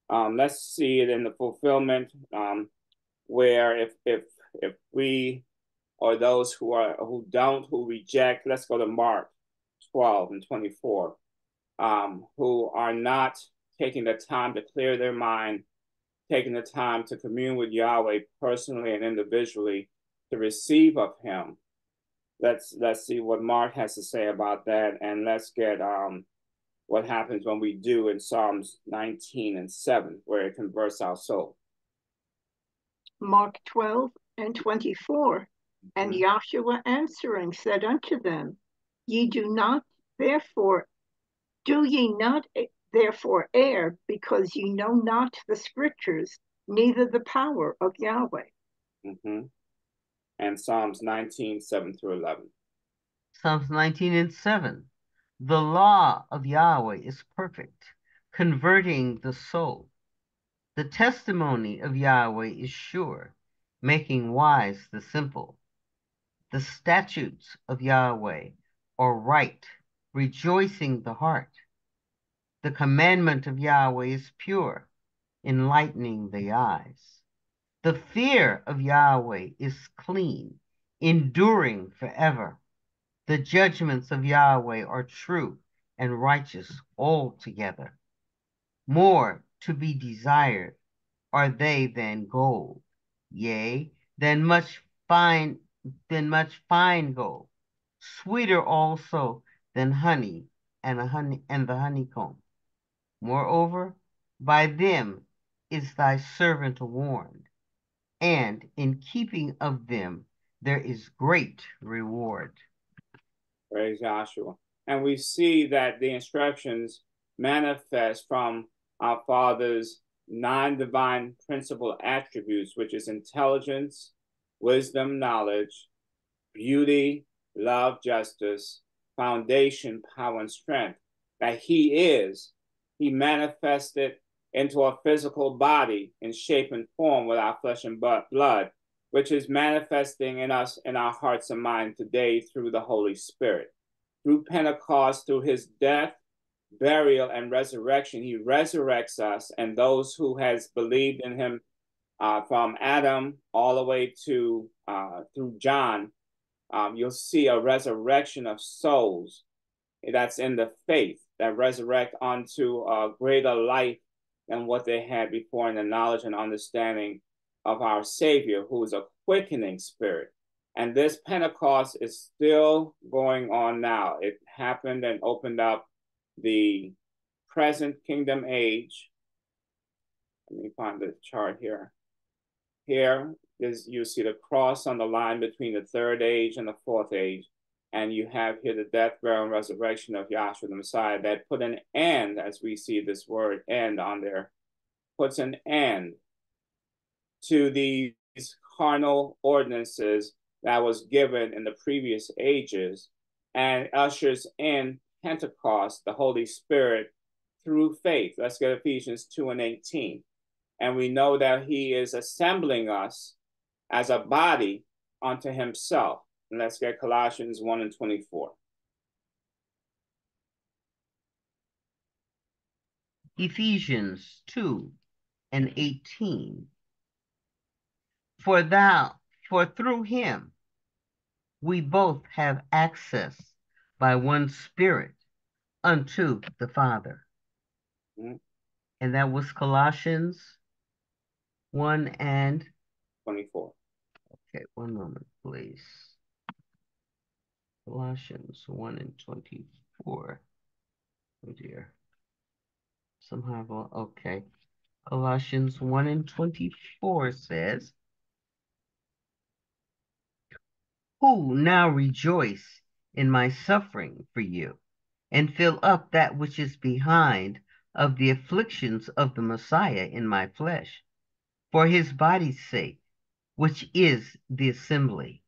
Um, let's see it in the fulfillment um, where if if if we or those who are who don't who reject, let's go to Mark 12 and 24, um, who are not taking the time to clear their mind taking the time to commune with Yahweh personally and individually to receive of him. Let's let's see what Mark has to say about that and let's get um what happens when we do in Psalms 19 and 7, where it converts our soul. Mark 12 and 24. And mm-hmm. Yahshua answering said unto them, Ye do not therefore, do ye not Therefore, err, because ye know not the scriptures, neither the power of Yahweh. Mm-hmm. And Psalms 19, 7 through 11. Psalms 19 and 7. The law of Yahweh is perfect, converting the soul. The testimony of Yahweh is sure, making wise the simple. The statutes of Yahweh are right, rejoicing the heart. The commandment of Yahweh is pure, enlightening the eyes. The fear of Yahweh is clean, enduring forever. The judgments of Yahweh are true and righteous altogether. More to be desired are they than gold, yea, than much fine than much fine gold, sweeter also than honey and a honey and the honeycomb. Moreover, by them is thy servant warned, and in keeping of them there is great reward. Praise Yahshua. And we see that the instructions manifest from our Father's nine divine principal attributes, which is intelligence, wisdom, knowledge, beauty, love, justice, foundation, power, and strength, that He is he manifested into a physical body in shape and form with our flesh and blood, which is manifesting in us in our hearts and mind today through the Holy Spirit. Through Pentecost, through his death, burial, and resurrection, he resurrects us and those who has believed in him uh, from Adam all the way to uh, through John, um, you'll see a resurrection of souls that's in the faith that resurrect unto a greater life than what they had before in the knowledge and understanding of our Savior, who is a quickening spirit. And this Pentecost is still going on now. It happened and opened up the present kingdom age. Let me find the chart here. Here is you see the cross on the line between the third age and the fourth age. And you have here the death, burial, and resurrection of Yahshua the Messiah that put an end, as we see this word end on there, puts an end to these carnal ordinances that was given in the previous ages and ushers in Pentecost, the Holy Spirit, through faith. Let's get Ephesians 2 and 18. And we know that he is assembling us as a body unto himself. And let's get Colossians 1 and 24. Ephesians 2 and 18. For thou, for through him we both have access by one Spirit unto the Father. Mhm. And that was Colossians 1 and 24. Okay, one moment, please. Colossians 1 and 24. Oh dear. Somehow, okay. Colossians 1 and 24 says, Who now rejoice in my suffering for you, and fill up that which is behind of the afflictions of the Messiah in my flesh, for his body's sake, which is the assembly.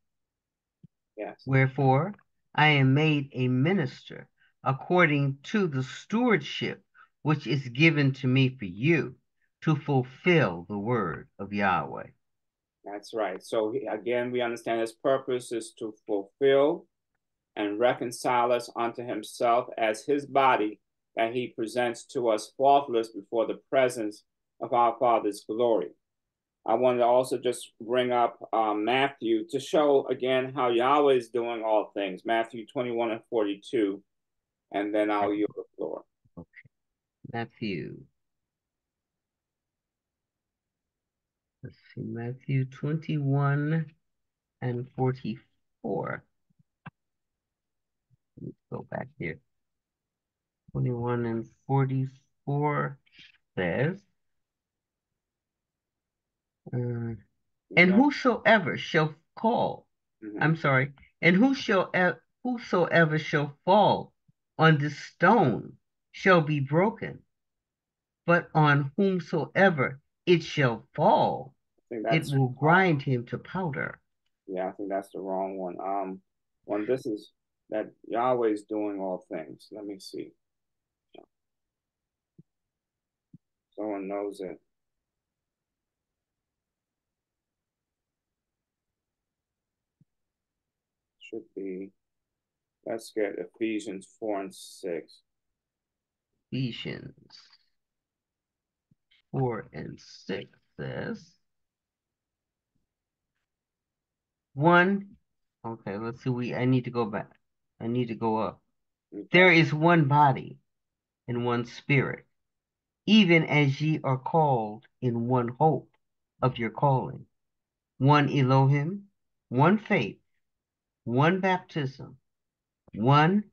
Yes. Wherefore I am made a minister according to the stewardship which is given to me for you to fulfill the word of Yahweh. That's right. So again, we understand his purpose is to fulfill and reconcile us unto himself as his body that he presents to us faultless before the presence of our Father's glory. I wanted to also just bring up um, Matthew to show again how Yahweh is doing all things. Matthew 21 and 42. And then I'll yield the floor. Okay. Matthew. Let's see, Matthew 21 and 44. Let's go back here. 21 and 44 says, uh, and whosoever shall call, Mhm. I'm sorry, and who shall e- whosoever shall fall on this stone shall be broken, but on whomsoever it shall fall, it will grind him to powder. yeah, I think that's the wrong one. Um when this is that Yahweh is doing all things. Let me see. Someone knows it. Should be let's get Ephesians 4 and 6. Ephesians 4 and 6 says, one, okay, let's see, we, I need to go back. I need to go up. There is one body and one spirit, even as ye are called in one hope of your calling, one Elohim, one faith, one baptism, one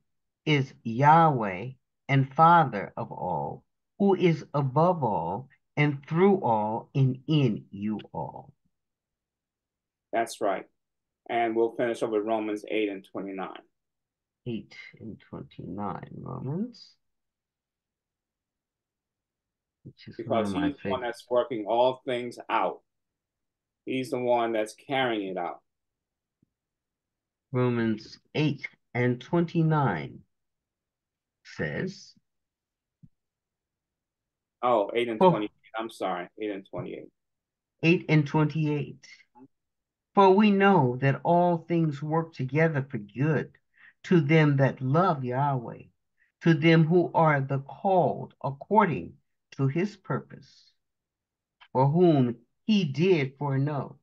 is Yahweh and Father of all, who is above all and through all and in you all. That's right. And we'll finish up with Romans 8 and 29. 8 and 29 Romans. Which is Because he's the one that's working all things out. He's the one that's carrying it out. Romans 8 and 29 says, Oh, 8 and Oh. 28. I'm sorry, 8 and 28. 8 and 28. For we know that all things work together for good to them that love Yahweh, to them who are the called according to his purpose, for whom he did foreknow,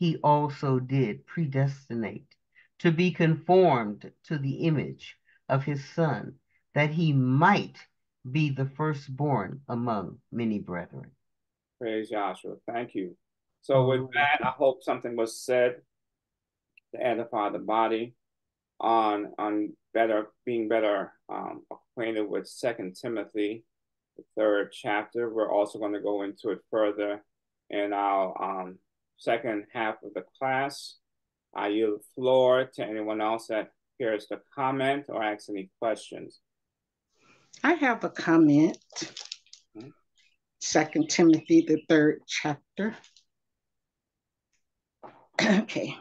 he also did predestinate to be conformed to the image of his son, that he might be the firstborn among many brethren. Praise Yahshua. Thank you. So with that, I hope something was said to edify the body on on better being better um, acquainted with Second Timothy, the third chapter. We're also going to go into it further in our um, second half of the class. I yield the floor to anyone else that cares to comment or ask any questions. I have a comment. Mhm. Second Timothy, the third chapter. Okay.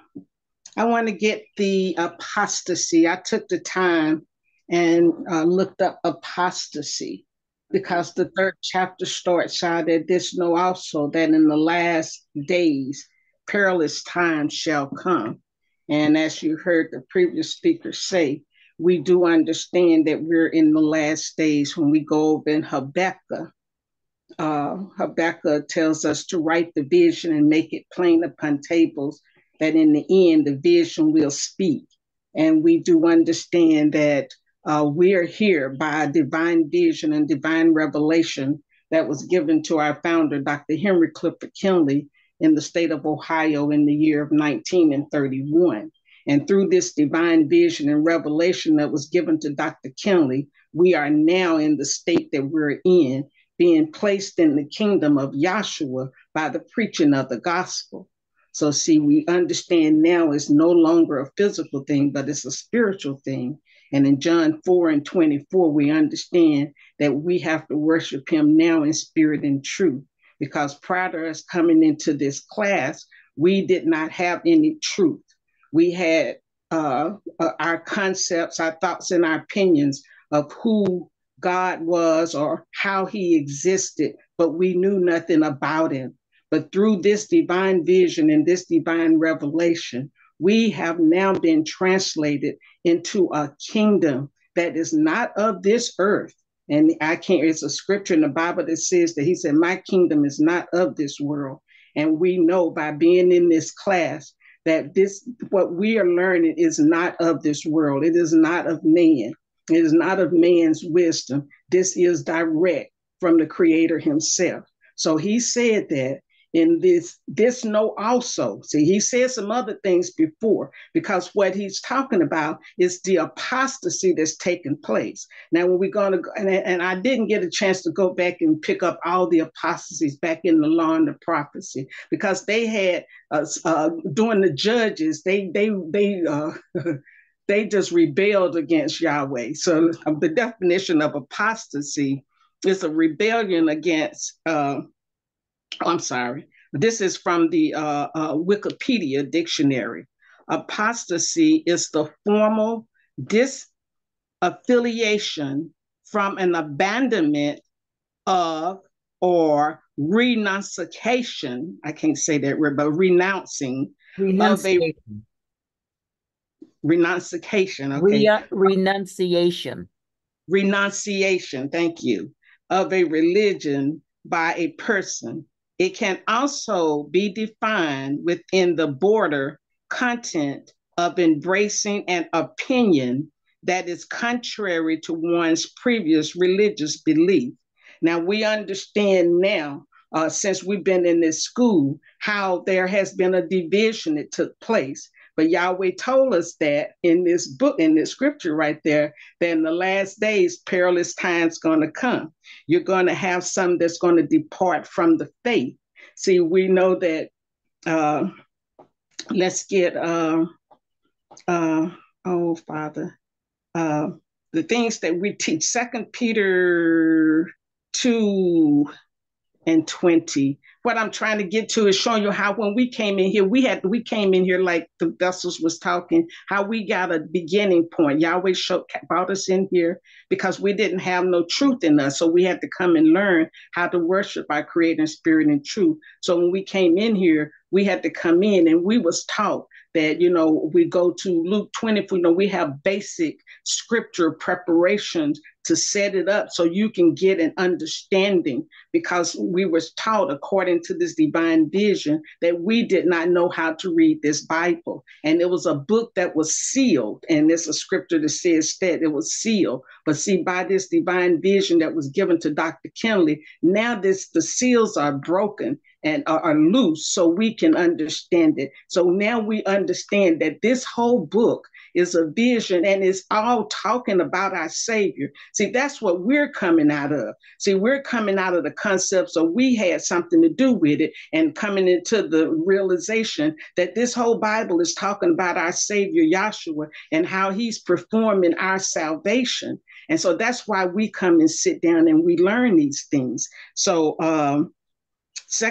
I want to get the apostasy. I took the time and uh, looked up apostasy because the third chapter starts out that this know also that in the last days perilous times shall come. And as you heard the previous speaker say, we do understand that we're in the last days when we go over in Habakkuk. Uh, Habakkuk tells us to write the vision and make it plain upon tables, that in the end the vision will speak. And we do understand that uh, we are here by divine vision and divine revelation that was given to our founder, Dr. Henry Clifford Kinley, in the state of Ohio in the year of 1931. And through this divine vision and revelation that was given to Dr. Kinley, we are now in the state that we're in, being placed in the kingdom of Yahshua by the preaching of the gospel. So, see, we understand now it's no longer a physical thing, but it's a spiritual thing. And in John 4 and 24, we understand that we have to worship him now in spirit and truth. Because prior to us coming into this class, we did not have any truth. We had uh, uh, our concepts, our thoughts, and our opinions of who God was or how he existed, but we knew nothing about him. But through this divine vision and this divine revelation, we have now been translated into a kingdom that is not of this earth. And I can't, it's a scripture in the Bible that says that he said, My kingdom is not of this world. And we know by being in this class that this, what we are learning is not of this world. It is not of man. It is not of man's wisdom. This is direct from the Creator Himself. So he said that in this this know also. See he said some other things before because what he's talking about is the apostasy that's taking place. Now when we're going to and, and i didn't get a chance to go back and pick up all the apostasies back in the law and the prophecy because they had uh, uh during the judges they they they uh they just rebelled against yahweh. So um, the definition of apostasy is a rebellion against uh I'm sorry. This is from the uh, uh, Wikipedia dictionary. Apostasy is the formal disaffiliation from an abandonment of or renunciation. I can't say that word, but renouncing renunciation. of a renunciation. Okay. Re- renunciation. Renunciation. Thank you. Of a religion by a person it can also be defined within the border content of embracing an opinion that is contrary to one's previous religious belief. Now, we understand now, uh, since we've been in this school, how there has been a division that took place. But Yahweh told us that in this book, in this scripture right there, that in the last days, perilous times going to come. You're going to have some that's going to depart from the faith. See, we know that. Uh, let's get. Uh, uh, oh, Father. Uh, the things that we teach. Second Peter two and 20 what i'm trying to get to is showing you how when we came in here we had we came in here like the vessels was talking how we got a beginning point. Yahweh showed, brought us in here because we didn't have no truth in us. So we had to come and learn how to worship our creator spirit and truth. So when we came in here we had to come in and we was taught that you know we go to luke 20 you know we have basic scripture preparations to set it up so you can get an understanding because we were taught according to this divine vision that we did not know how to read this bible. And it was a book that was sealed and there's a scripture that says that it was sealed. But see by this divine vision that was given to dr kinley now this the seals are broken and are, loose so we can understand it. So now we understand that this whole book is a vision and it's all talking about our Savior. See, that's what we're coming out of. See, we're coming out of the concept, so we had something to do with it and coming into the realization that this whole Bible is talking about our Savior, Yahshua, and how he's performing our salvation. And so that's why we come and sit down and we learn these things. So, um,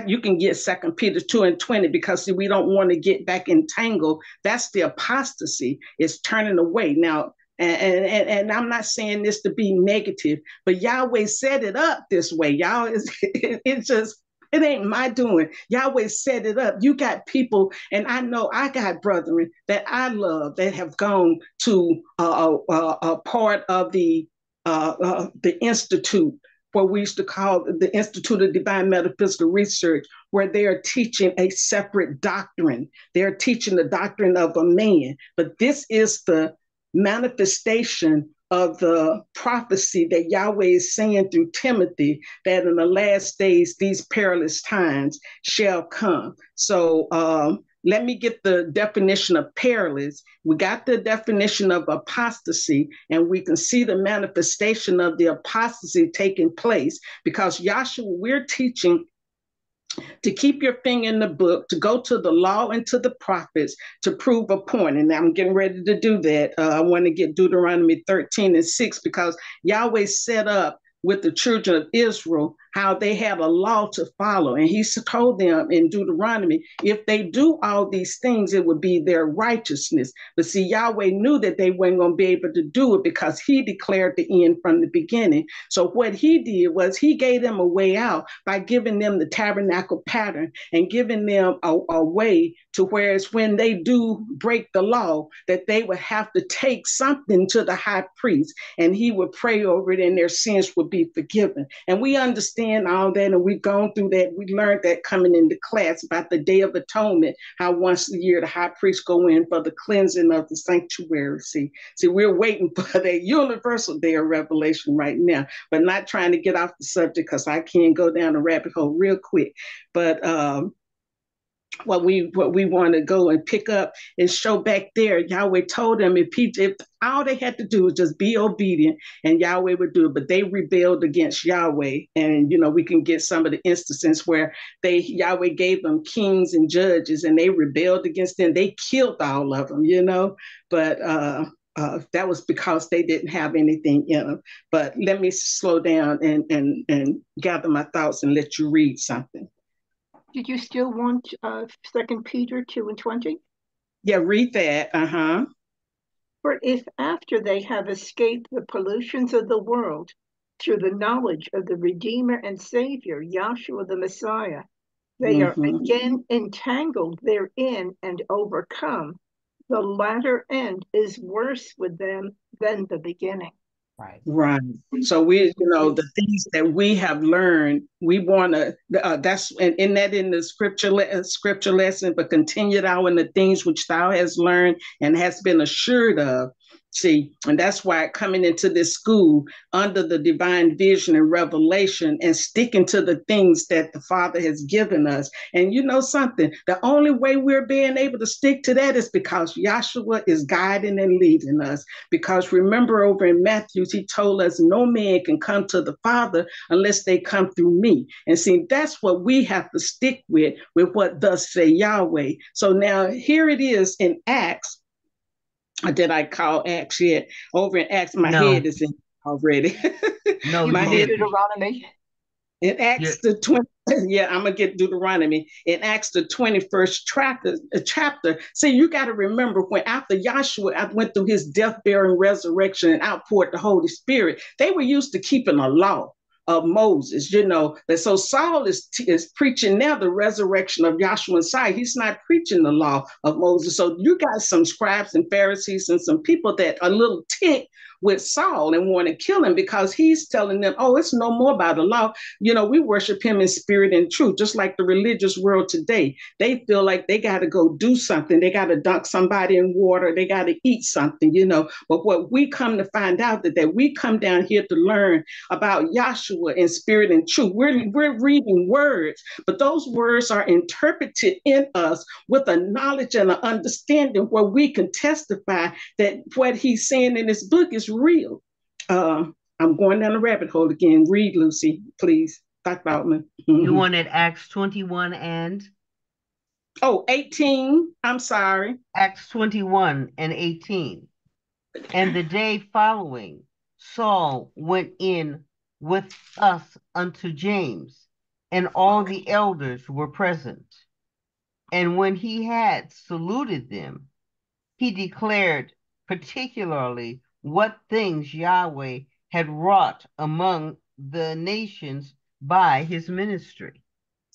You can get Second Peter two and twenty because see, we don't want to get back entangled. That's the apostasy. It's turning away now. And, and, and I'm not saying this to be negative, but Yahweh set it up this way. Y'all is it, it's just it ain't my doing. Yahweh set it up. You got people, and I know I got brethren that I love that have gone to a, a, a part of the uh, uh, the institute what we used to call the Institute of Divine Metaphysical Research, where they are teaching a separate doctrine. They're teaching the doctrine of a man, but this is the manifestation of the prophecy that Yahweh is saying through Timothy that in the last days these perilous times shall come. So um, let me get the definition of perilous. We got the definition of apostasy, and we can see the manifestation of the apostasy taking place because Yahshua, we're teaching to keep your finger in the book, to go to the law and to the prophets to prove a point. And I'm getting ready to do that. Uh, I want to get Deuteronomy 13 and 6 because Yahweh set up with the children of Israel how they had a law to follow. And he told them in Deuteronomy, if they do all these things, it would be their righteousness. But see, Yahweh knew that they weren't going to be able to do it because he declared the end from the beginning. So what he did was he gave them a way out by giving them the tabernacle pattern and giving them a, a way to whereas when they do break the law, that they would have to take something to the high priest and he would pray over it and their sins would be forgiven. And we understand understand all that, and we've gone through that. We learned that coming into class about the Day of Atonement, how once a year the high priest go in for the cleansing of the sanctuary. See, see, we're waiting for that universal day of revelation right now, but not trying to get off the subject because I can't go down a rabbit hole real quick. But um, what we what we want to go and pick up and show back there. Yahweh told them if he if all they had to do was just be obedient and Yahweh would do it. But they rebelled against Yahweh. And you know, we can get some of the instances where they Yahweh gave them kings and judges and they rebelled against them. They killed all of them, you know. But uh uh, that was because they didn't have anything in them. But let me slow down and and and gather my thoughts and let you read something. Did you still want uh, Second Peter 2 and 20? Yeah, read that. Uh-huh. For if after they have escaped the pollutions of the world through the knowledge of the Redeemer and Savior, Yahshua the Messiah, they mm-hmm. are again entangled therein and overcome, the latter end is worse with them than the beginning. Right. Right. So we, you know, the things that we have learned, we want to. Uh, that's and in that in the scripture le- scripture lesson, but continue thou in the things which thou has learned and has been assured of. See, and that's why coming into this school under the divine vision and revelation and sticking to the things that the Father has given us. And you know something, the only way we're being able to stick to that is because Yahshua is guiding and leading us. Because remember over in Matthew, he told us no man can come to the Father unless they come through me. And see, that's what we have to stick with, with what thus say Yahweh. So now here it is in Acts did I call Acts yet? Over in Acts, my no. head is in already. no, my head. Deuteronomy. In Acts yeah. the 20, yeah, I'm gonna get Deuteronomy. In Acts the 21st chapter, uh, chapter. See, you got to remember when after Yahshua went through his death, burial, resurrection, and outpoured the Holy Spirit, they were used to keeping a law of Moses, you know. And so Saul is, is preaching now the resurrection of Yahshua Messiah. He's not preaching the law of Moses. So you got some scribes and Pharisees and some people that are a little ticked with Saul and want to kill him because he's telling them, oh, it's no more about the law. You know, we worship him in spirit and truth, just like the religious world today. They feel like they got to go do something. They got to dunk somebody in water. They got to eat something, you know. But what we come to find out that, that we come down here to learn about Yahshua in spirit and truth. We're, we're reading words, but those words are interpreted in us with a knowledge and an understanding where we can testify that what he's saying in this book is real. Uh, I'm going down the rabbit hole again. Read, Lucy, please. Dr. Altman. Mm-hmm. You wanted Acts 21 and? Oh, 18. I'm sorry. Acts 21 and 18. And the day following, Saul went in with us unto James, and all the elders were present. And when he had saluted them, he declared particularly what things Yahweh had wrought among the nations by his ministry.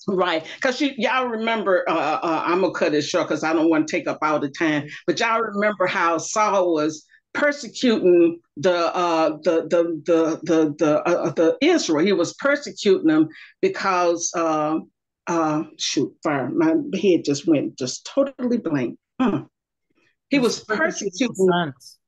Right, because y'all remember, uh, uh, I'm gonna cut it short because I don't want to take up all the time. But y'all remember how Saul was persecuting the uh, the the the the the, uh, the Israel. He was persecuting them because uh, uh, shoot, fire. My head just went just totally blank. Hmm. He was persecuting sons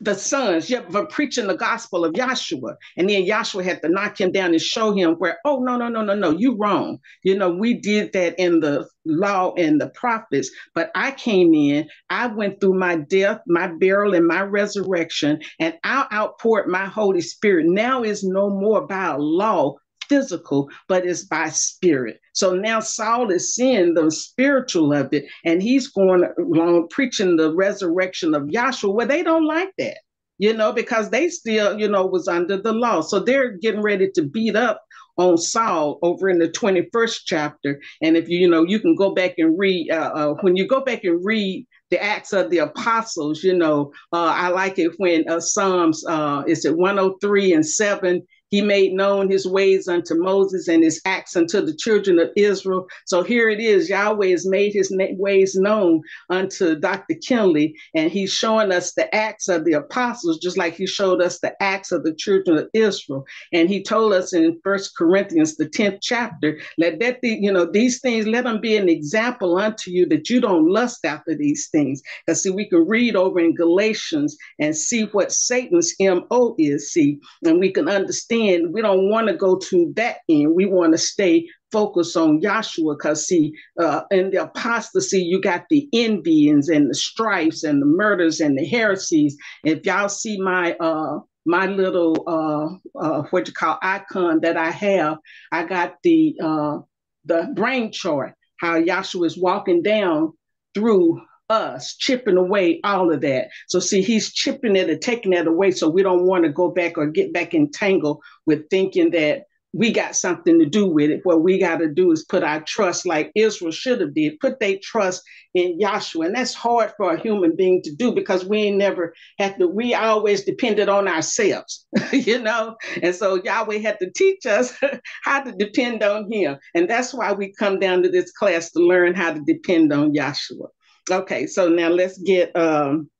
the sons, yeah, for preaching the gospel of Yahshua. And then Yahshua had to knock him down and show him where, oh, no, no, no, no, no, you wrong. You know, we did that in the law and the prophets, but I came in, I went through my death, my burial, and my resurrection, and I outpoured my Holy Spirit. Now is no more about law, physical, but it's by spirit. So now Saul is seeing the spiritual of it, and he's going along preaching the resurrection of Yahshua. Well, they don't like that, you know, because they still, you know, was under the law. So they're getting ready to beat up on Saul over in the 21st chapter. And if you, you know, you can go back and read, uh, uh, when you go back and read the Acts of the Apostles, you know, uh, I like it when uh, Psalms, uh, is it 103 and 7? He made known his ways unto Moses and his acts unto the children of Israel. So here it is Yahweh has made his ways known unto Dr. Kinley, and he's showing us the acts of the apostles, just like he showed us the acts of the children of Israel. And he told us in First Corinthians, the 10th chapter, let that be, you know, these things, let them be an example unto you that you don't lust after these things. Because see, we can read over in Galatians and see what Satan's MO is, see, and we can understand end, we don't want to go to that end. We want to stay focused on Yahshua because, see, uh, in the apostasy, you got the envyings and the strifes and the murders and the heresies. If y'all see my uh, my little uh, uh, what you call icon that I have, I got the uh, the brain chart. How Yahshua is walking down through us, chipping away all of that. So see, he's chipping it and taking that away. So we don't want to go back or get back entangled with thinking that we got something to do with it. What we got to do is put our trust, like Israel should have did, put their trust in Yahshua, and that's hard for a human being to do because we never had to. We always depended on ourselves, you know. And so Yahweh had to teach us how to depend on Him, and that's why we come down to this class to learn how to depend on Yahshua. Okay, so now let's get um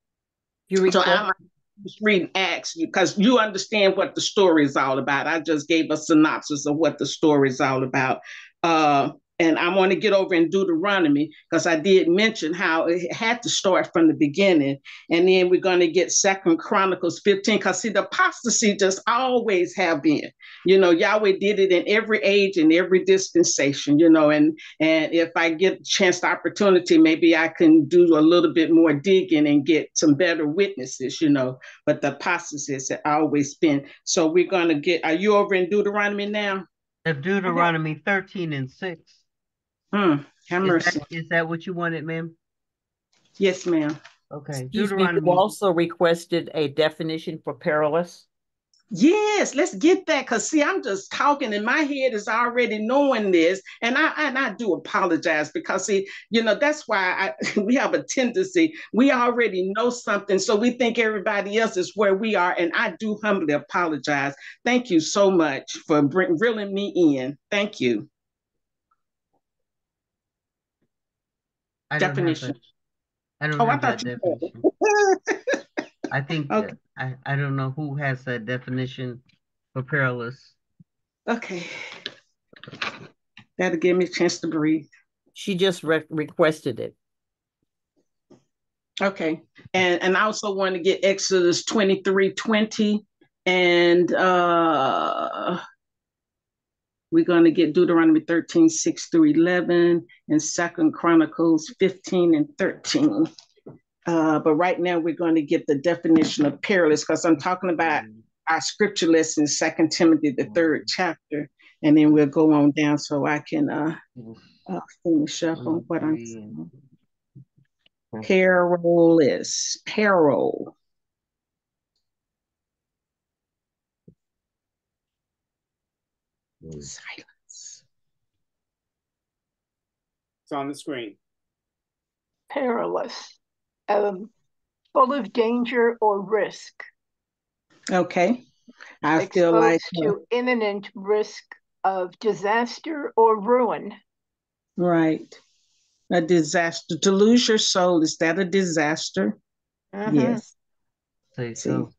you so I'm just reading Acts because you understand what the story is all about. I just gave a synopsis of what the story is all about. Uh and I want to get over in Deuteronomy because I did mention how it had to start from the beginning. And then we're going to get Second Chronicles 15 because see, the apostasy just always have been. You know, Yahweh did it in every age and every dispensation, you know, and and if I get a chance the opportunity, maybe I can do a little bit more digging and get some better witnesses, you know. But the apostasy has always been. So we're gonna get are you over in Deuteronomy now? Deuteronomy 13 and 6. Hmm. Have mercy. Is that, is that what you wanted, ma'am? Yes, ma'am. Okay. Deuteronomy. You also requested a definition for perilous. Yes, let's get that. Cause see, I'm just talking, and my head is already knowing this, and I and I do apologize because see, you know, that's why I, we have a tendency. We already know something, so we think everybody else is where we are, and I do humbly apologize. Thank you so much for bring, reeling me in. Thank you. I definition. I don't oh, have I that definition. I think okay. I, I don't know who has that definition for perilous. Okay. That'll give me a chance to breathe. She just re- requested it. Okay. And and I also want to get Exodus 23 20 and uh we're going to get Deuteronomy 13, 6 through 11, and Second Chronicles 15 and 13. Uh, but right now we're going to get the definition of perilous because I'm talking about our scripture lesson, Second Timothy, the third chapter, and then we'll go on down so I can uh, uh finish up on what I'm saying. Perilous, peril. Silence. It's on the screen. Perilous, um, full of danger or risk. Okay. I Exposed feel like to imminent risk of disaster or ruin. Right. A disaster. To lose your soul, is that a disaster? Uh-huh. Yes. Say so.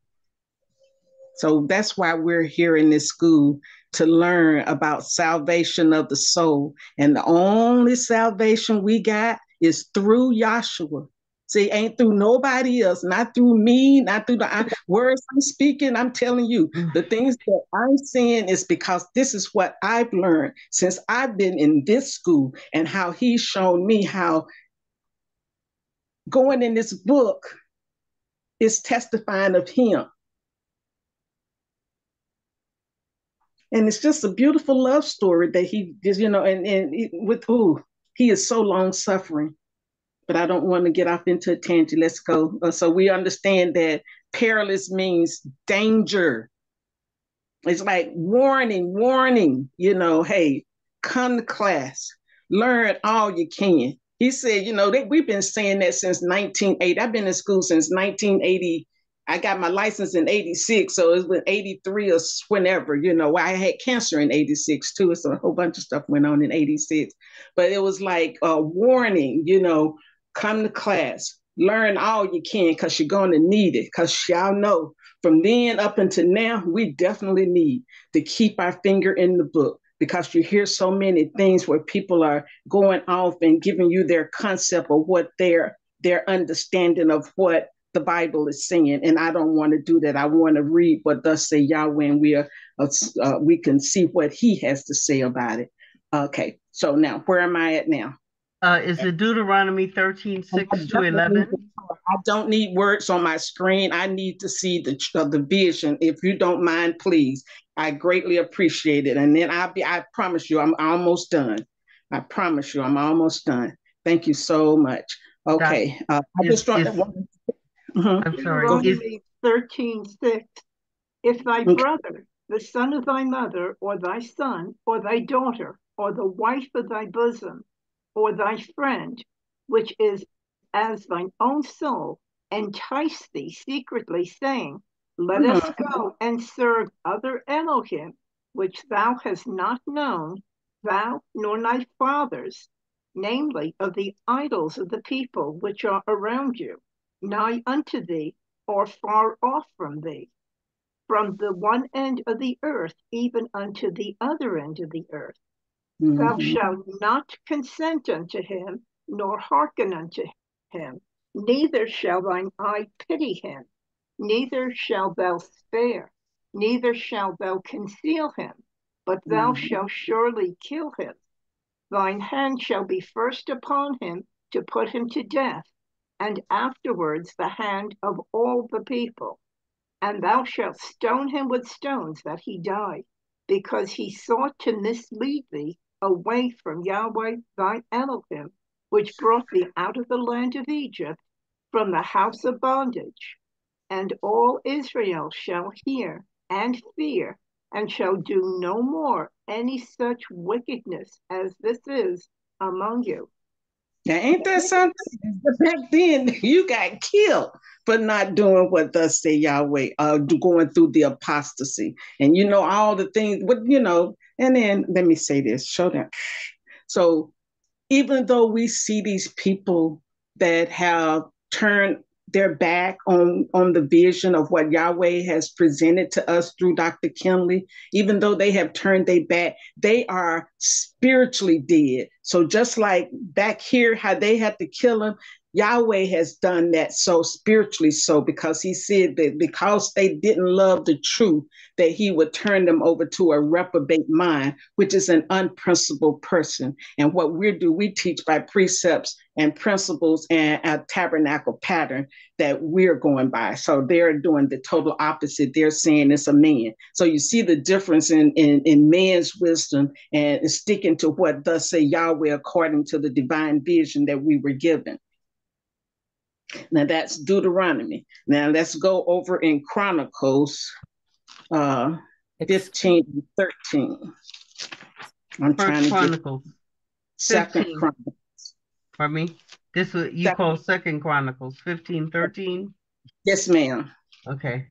So that's why we're here in this school to learn about salvation of the soul. And the only salvation we got is through Yahshua. See, ain't through nobody else, not through me, not through the I, words I'm speaking. I'm telling you, the mm. things that I'm saying is because this is what I've learned since I've been in this school and how he's shown me how going in this book is testifying of him. And it's just a beautiful love story that he just, you know, and, and with who he is so long suffering. But I don't want to get off into a tangent. Let's go. Uh, so we understand that perilous means danger. It's like warning, warning, you know, hey, come to class, learn all you can. He said, you know, they, we've been saying that since 1980. I've been in school since 1980. I got my license in 86, so it was 83 or whenever, you know, I had cancer in 86 too. So a whole bunch of stuff went on in 86. But it was like a warning, you know, come to class, learn all you can because you're going to need it. Because y'all know from then up until now, we definitely need to keep our finger in the book because you hear so many things where people are going off and giving you their concept of what their their understanding of what the Bible is saying. And I don't want to do that. I want to read what thus say Yahweh, and we are uh, uh, we can see what He has to say about it. Okay, so now where am I at now? Uh, is it Deuteronomy 13, 6 to 11? I don't need words on my screen. I need to see the uh, the vision. If you don't mind, please. I greatly appreciate it. And then I'll be, I promise you, I'm almost done. I promise you, I'm almost done. Thank you so much. Okay. Uh, I just is, one. Mm-hmm. I'm sorry. Deuteronomy 13, 6. If thy okay. brother, the son of thy mother, or thy son, or thy daughter, or the wife of thy bosom, or thy friend, which is as thine own soul, entice thee secretly, saying, let mm-hmm. us go and serve other Elohim, which thou hast not known, thou nor thy fathers, namely of the idols of the people which are around you, nigh unto thee, or far off from thee, from the one end of the earth even unto the other end of the earth. Mm-hmm. Thou shalt not consent unto him, nor hearken unto him, neither shall thine eye pity him neither shalt thou spare, neither shalt thou conceal him, but thou mm-hmm. shalt surely kill him. Thine hand shall be first upon him to put him to death, and afterwards the hand of all the people. And thou shalt stone him with stones that he die, because he sought to mislead thee away from Yahweh thy Elohim, which brought thee out of the land of Egypt, from the house of bondage and all Israel shall hear and fear, and shall do no more any such wickedness as this is among you. Now, ain't that something? Back then, you got killed for not doing what thus say Yahweh, uh, going through the apostasy. And you know, all the things, but you know, and then let me say this, show them. So, even though we see these people that have turned their back on on the vision of what Yahweh has presented to us through Dr. Kinley, even though they have turned their back, they are spiritually dead. So just like back here, how they had to kill him, Yahweh has done that so spiritually so because he said that because they didn't love the truth, that he would turn them over to a reprobate mind, which is an unprincipled person. And what we do, we teach by precepts and principles and a tabernacle pattern that we're going by. So they're doing the total opposite. They're saying it's a man. So you see the difference in, in, in man's wisdom and sticking to what thus say Yahweh according to the divine vision that we were given. Now that's Deuteronomy. Now let's go over in Chronicles uh 15 and 13. I'm First trying to Chronicles. Get second Chronicles. Pardon me? This what you second. call Second Chronicles 15, 13? Yes, ma'am. Okay.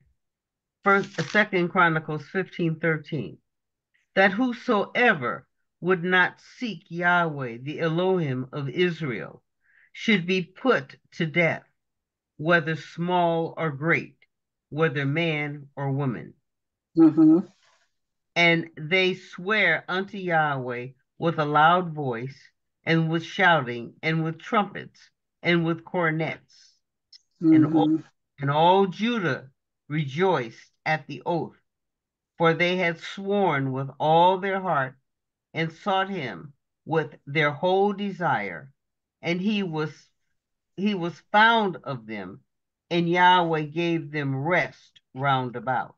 First Second Chronicles 15, 13. That whosoever would not seek Yahweh, the Elohim of Israel, should be put to death. Whether small or great, whether man or woman. Mm-hmm. And they swear unto Yahweh with a loud voice, and with shouting, and with trumpets, and with cornets. Mm-hmm. And, all, and all Judah rejoiced at the oath, for they had sworn with all their heart and sought him with their whole desire, and he was he was found of them, and Yahweh gave them rest round about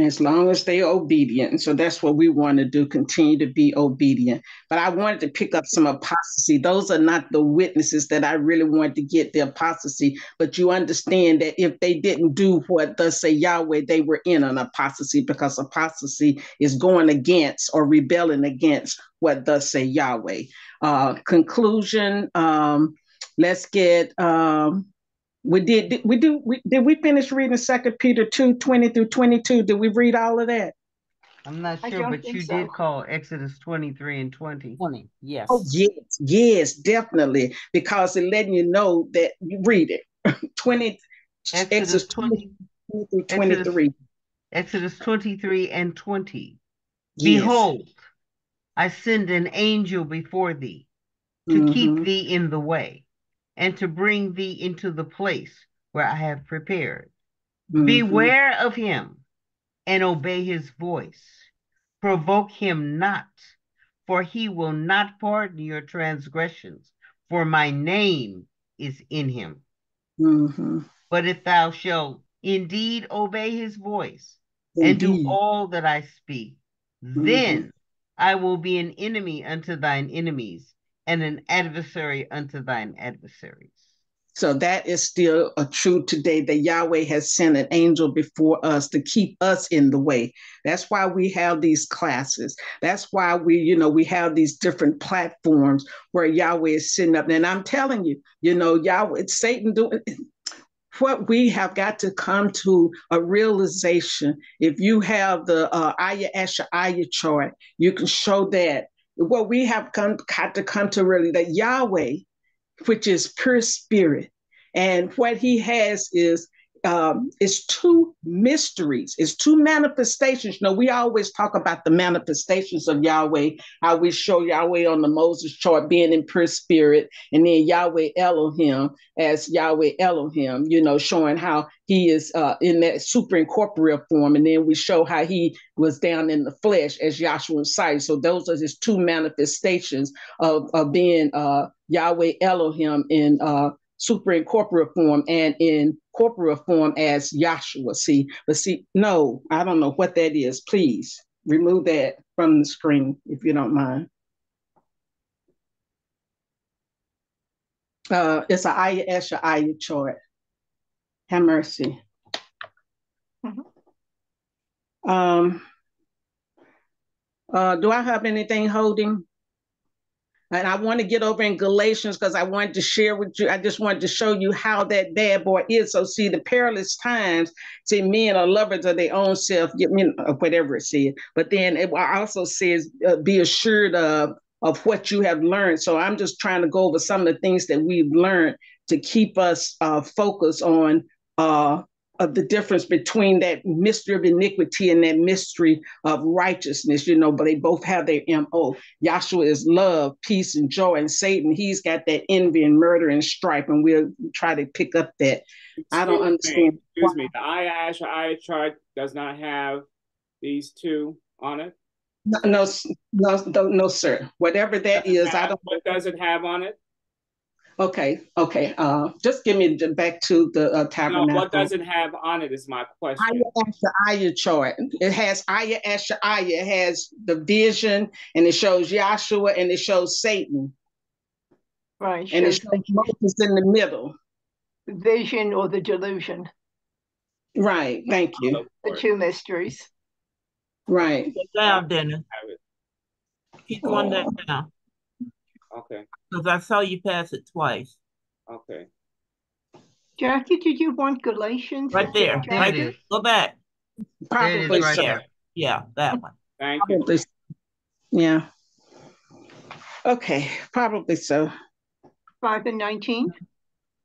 as long as they're obedient. so that's what we want to do, continue to be obedient. But I wanted to pick up some apostasy. Those are not the witnesses that I really wanted to get the apostasy. But you understand that if they didn't do what thus say Yahweh, they were in an apostasy because apostasy is going against or rebelling against what thus say Yahweh. Uh, conclusion, um, let's get um, we did, did we do we did we finish reading second Peter 2, 20 through 22? Did we read all of that? I'm not sure, but you so. did call Exodus 23 and 20. 20, yes. Oh, yes, yes, definitely. Because it letting you know that you read it. 20 Exodus, Exodus 20, 20 through 23. Exodus, Exodus 23 and 20. Yes. Behold, I send an angel before thee to mm-hmm. keep thee in the way and to bring thee into the place where I have prepared. Mm-hmm. Beware of him and obey his voice. Provoke him not, for he will not pardon your transgressions, for my name is in him. Mm-hmm. But if thou shalt indeed obey his voice indeed. and do all that I speak, mm-hmm. then I will be an enemy unto thine enemies and an adversary unto thine adversaries. So that is still a true today that Yahweh has sent an angel before us to keep us in the way. That's why we have these classes. That's why we, you know, we have these different platforms where Yahweh is sitting up. And I'm telling you, you know, Yahweh, Satan doing what we have got to come to a realization. If you have the uh, Ayah Asher Ayah chart, you can show that what we have come, had to come to really that Yahweh, which is pure spirit, and what he has is um, it's two mysteries, it's two manifestations. You know, we always talk about the manifestations of Yahweh, how we show Yahweh on the Moses chart being in pure spirit, and then Yahweh Elohim as Yahweh Elohim, you know, showing how he is uh, in that super incorporeal form. And then we show how he was down in the flesh as Yahshua sight. So those are his two manifestations of, of being uh, Yahweh Elohim in uh, super incorporeal form and in corporeal form as Yahshua. See, but see, no, I don't know what that is. Please remove that from the screen if you don't mind. Uh, it's an Ayah Asher Ayah chart. Have mercy. Mm-hmm. Um, uh, do I have anything holding? And I want to get over in Galatians because I wanted to share with you. I just wanted to show you how that bad boy is. So, see, the perilous times, see, men are lovers of their own self, whatever it says. But then it also says, uh, be assured of of what you have learned. So I'm just trying to go over some of the things that we've learned to keep us uh, focused on uh, of the difference between that mystery of iniquity and that mystery of righteousness, you know, but they both have their MO. Yahshua is love, peace, and joy, and Satan, he's got that envy and murder and strife, and we'll try to pick up that. Excuse I don't understand. Me, excuse me, the Ayah Ayah chart does not have these two on it? No, no, no, no, sir. Whatever that is, have, I don't. What does it have on it? Okay, okay. Uh, just give me the, back to the uh, tabernacle. No, what does it have on it is my question. Ayah Asher Ayah chart. It has Ayah Asher Ayah. It has the vision, and it shows Yahshua, and it shows Satan. Right. And it shows Moses in the middle. Vision or the delusion. Right. Thank you. The two mysteries. Right. Down, Dennis. Keep going oh. down. Okay. Because I saw you pass it twice. Okay. Jackie, did you want Galatians? Right there. Right there. Go back. Probably right so. There. Yeah, that one. Thank probably. you. Yeah. Okay, probably so. Five and nineteen.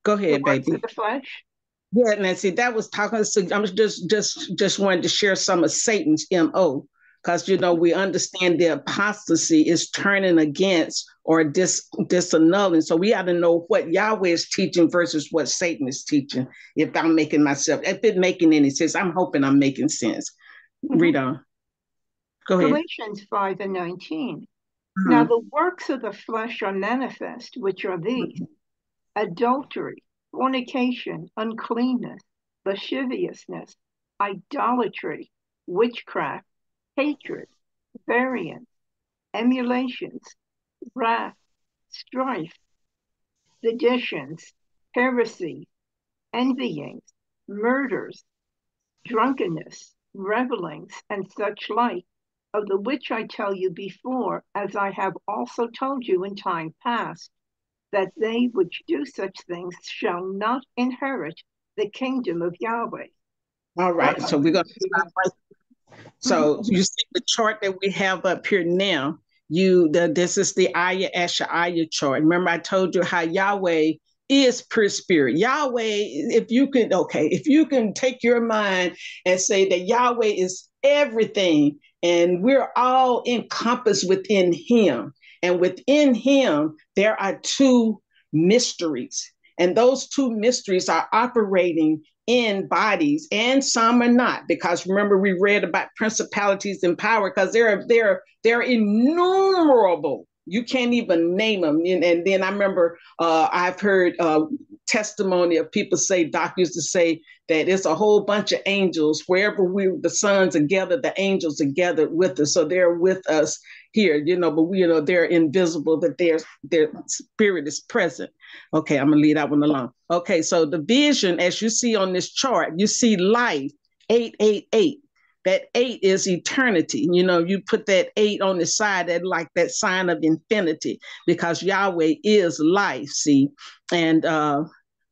Go ahead, the baby. the flesh. Yeah, Nancy, that was talking. So I'm just just just wanted to share some of Satan's mo, because you know we understand the apostasy is turning against or dis disannulling. So we got to know what Yahweh is teaching versus what Satan is teaching. If I'm making myself, if it making any sense, I'm hoping I'm making sense. Mm-hmm. Read on. Go ahead. Galatians 5 and 19. Mm-hmm. Now the works of the flesh are manifest, which are these mm-hmm. adultery fornication, uncleanness, lasciviousness, idolatry, witchcraft, hatred, variance, emulations, wrath, strife, seditions, heresy, envyings, murders, drunkenness, revelings, and such like, of the which I tell you before, as I have also told you in time past, that they which do such things shall not inherit the kingdom of Yahweh. All right, so we're going to stop right. So mm-hmm. you see the chart that we have up here now. You the this is the Ayah Asher Ayah chart. Remember, I told you how Yahweh is pure spirit. Yahweh, if you can, okay, if you can take your mind and say that Yahweh is everything and we're all encompassed within Him. And within him, there are two mysteries. And those two mysteries are operating in bodies, and some are not. Because remember, we read about principalities and power, because they're they're they're innumerable. You can't even name them. And, and then I remember uh, I've heard uh, testimony of people say, Doc used to say that it's a whole bunch of angels. Wherever we the sons are gathered, the angels are gathered with us. So they're with us here, you know, but we, you know, they're invisible, but their their spirit is present. Okay, I'm gonna leave that one alone. Okay, so the vision, as you see on this chart, you see life 888. That eight is eternity. You know, you put that eight on the side, that like that sign of infinity, because Yahweh is life. See, and uh,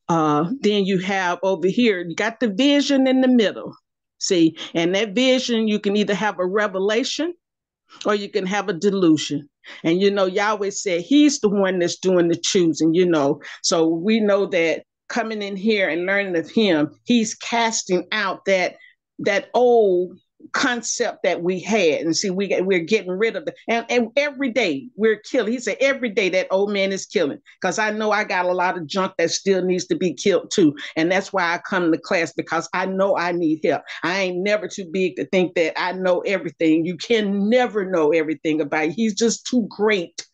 uh, then you have over here, you got the vision in the middle. See, and that vision, you can either have a revelation or you can have a delusion. And you know, Yahweh said He's the one that's doing the choosing, you know. So we know that coming in here and learning of Him, He's casting out that that old concept that we had. And see we we're getting rid of it and, and every day we're killing. He said every day that old man is killing. Because i know i got a lot of junk that still needs to be killed too. And that's why i come to class because i know i need help. I ain't never too big to think that i know everything. You can never know everything about it. he's just too great.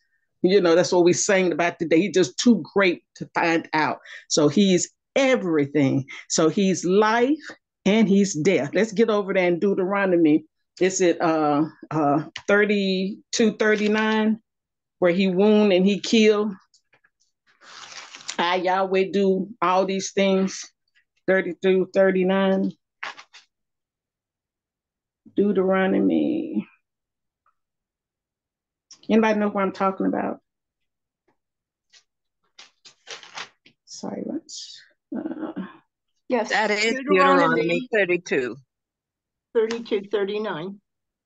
You know that's what we sang about today. He's just too great to find out. So he's everything. So he's life and he's death. Let's get over there in Deuteronomy. Is it uh uh 32, 39, where he wound and he killed? I Yahweh do all these things. 32, 39. Deuteronomy. Anybody know what I'm talking about? Silence. Uh, Yes. That is Deuteronomy 32. 32, 39.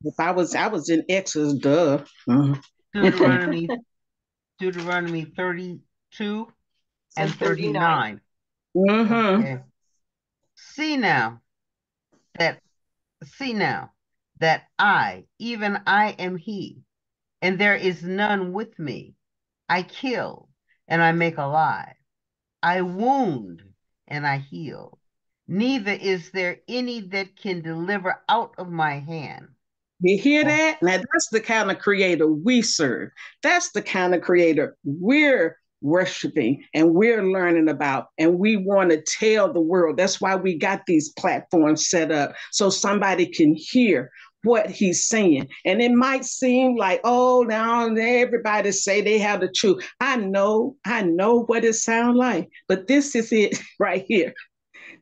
If I was, I was in Exodus, duh. Mm-hmm. Deuteronomy, Deuteronomy 32 and 39. Mm-hmm. Okay. See now that, see now that I, even I am he, and there is none with me. I kill and I make alive. I wound and I heal. Neither is there any that can deliver out of my hand. You hear that? Now that's the kind of creator we serve. That's the kind of creator we're worshiping and we're learning about and we want to tell the world. That's why we got these platforms set up so somebody can hear what he's saying. And it might seem like, oh, now everybody say they have the truth. I know, I know what it sounds like, but this is it right here.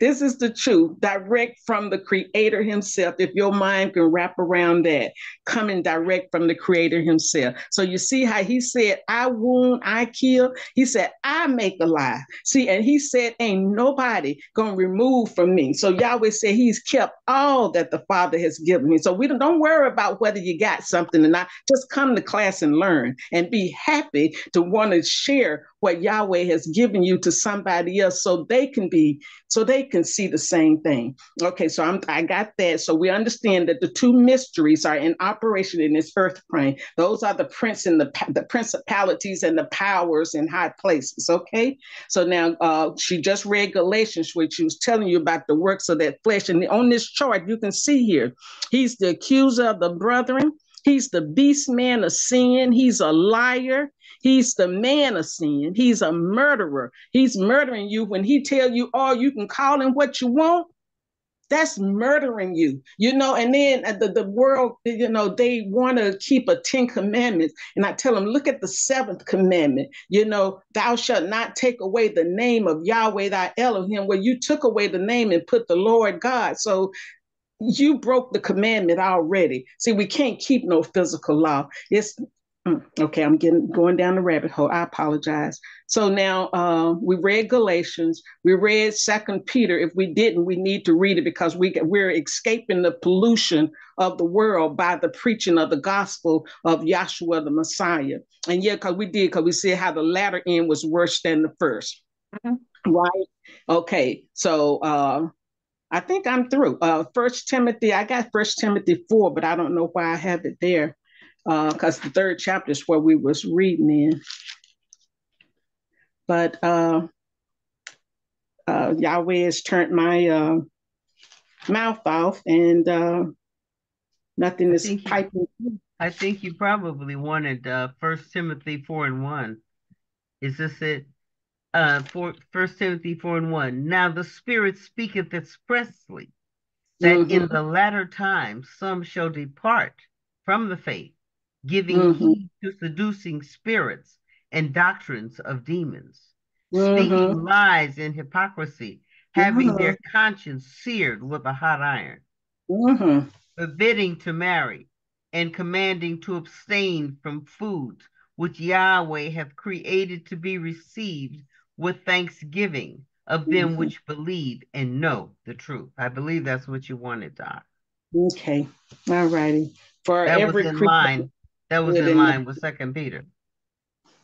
This is the truth, direct from the creator himself. If your mind can wrap around that, coming direct from the creator himself. So you see how he said, I wound, I kill. He said, I make alive. See, and he said, Ain't nobody gonna remove from me. So Yahweh said he's kept all that the Father has given me. So we don't, don't worry about whether you got something or not. Just come to class and learn and be happy to want to share what Yahweh has given you to somebody else so they can be so they can see the same thing. Okay, so I'm I got that. So we understand that the two mysteries are in operation in this earth plane. Those are the prince and the the principalities and the powers in high places. Okay, so now uh, she just read Galatians, which she was telling you about the works of that flesh, and on this chart you can see here, he's the accuser of the brethren. He's the beast man of sin. He's a liar. He's the man of sin. He's a murderer. He's murdering you when he tell you, oh, you can call him what you want. That's murdering you, you know. And then uh, the, the world, you know, they want to keep a Ten Commandments. And I tell them, look at the seventh commandment, you know, thou shalt not take away the name of Yahweh thy Elohim, where you took away the name and put the Lord God. So you broke the commandment already. See, we can't keep no physical law. It's Mm, okay, I'm getting going down the rabbit hole. I apologize. So now uh, we read Galatians, we read Second Peter. If we didn't, we need to read it because we we're escaping the pollution of the world by the preaching of the gospel of Yahshua the Messiah. And yeah, because we did, because we see how the latter end was worse than the 1st mm-hmm. Right? Okay, so uh, I think I'm through. Uh, First Timothy, I got First Timothy four, but I don't know why I have it there because uh, the third chapter is where we was reading in. But uh, uh, Yahweh has turned my uh, mouth off, and uh, nothing is piping. You, I think you probably wanted uh, First Timothy four and one. Is this it? Uh, for First Timothy four and one. Now the Spirit speaketh expressly that mm-hmm. in the latter times some shall depart from the faith, giving mm-hmm. heed to seducing spirits and doctrines of demons, mm-hmm. speaking lies and hypocrisy, having mm-hmm. their conscience seared with a hot iron, mm-hmm. forbidding to marry, and commanding to abstain from foods which Yahweh hath created to be received with thanksgiving of them mm-hmm. which believe and know the truth. I believe that's what you wanted, Doc. Okay. All righty. For that every was in line that was in line with Second Peter.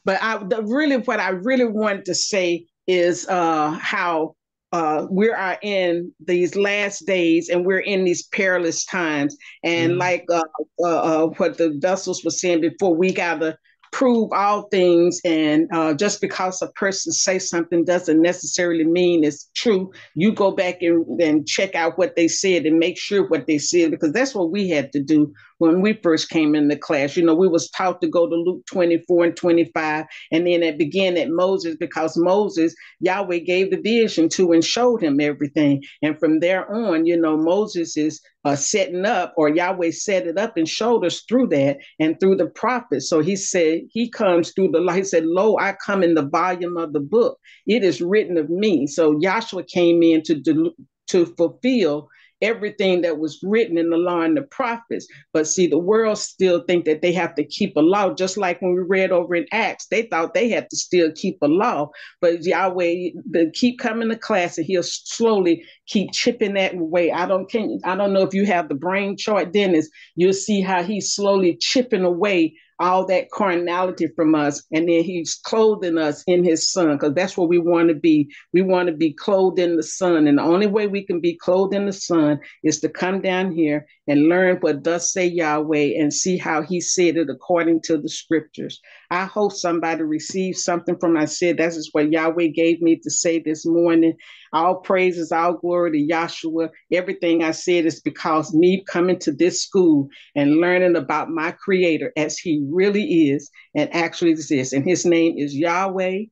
But I the, really what I really wanted to say is uh, how uh, we are in these last days and we're in these perilous times. And mm-hmm. like uh, uh, uh what the vessels were saying before, we got to prove all things and uh, just because a person says something doesn't necessarily mean it's true. You go back and, and check out what they said and make sure what they said because that's what we had to do when we first came in the class. You know we was taught to go to luke 24 and 25 and then it began at moses because moses yahweh gave the vision to and showed him everything. And from there on you know moses is uh, setting up, or Yahweh set it up and showed us through that and through the prophets. So he said, He comes through the light. He said, Lo, I come in the volume of the book. It is written of me. So Yahshua came in to, to fulfill everything that was written in the law and the prophets. But see, the world still think that they have to keep a law, just like when we read over in Acts, they thought they had to still keep a law. But Yahweh, the keep coming to class, and He'll slowly keep chipping that away. I don't can I don't know if you have the brain chart, Dennis. You'll see how He's slowly chipping away all that carnality from us and then he's clothing us in his son because that's what we want to be. We want to be clothed in the son and the only way we can be clothed in the son is to come down here and learn what does say yahweh and see how he said it according to the scriptures i hope somebody receives something from i said that's just what yahweh gave me to say this morning all praises, all glory to Yahshua. Everything I said is because me coming to this school and learning about my creator as he really is and actually exists. And his name is Yahweh.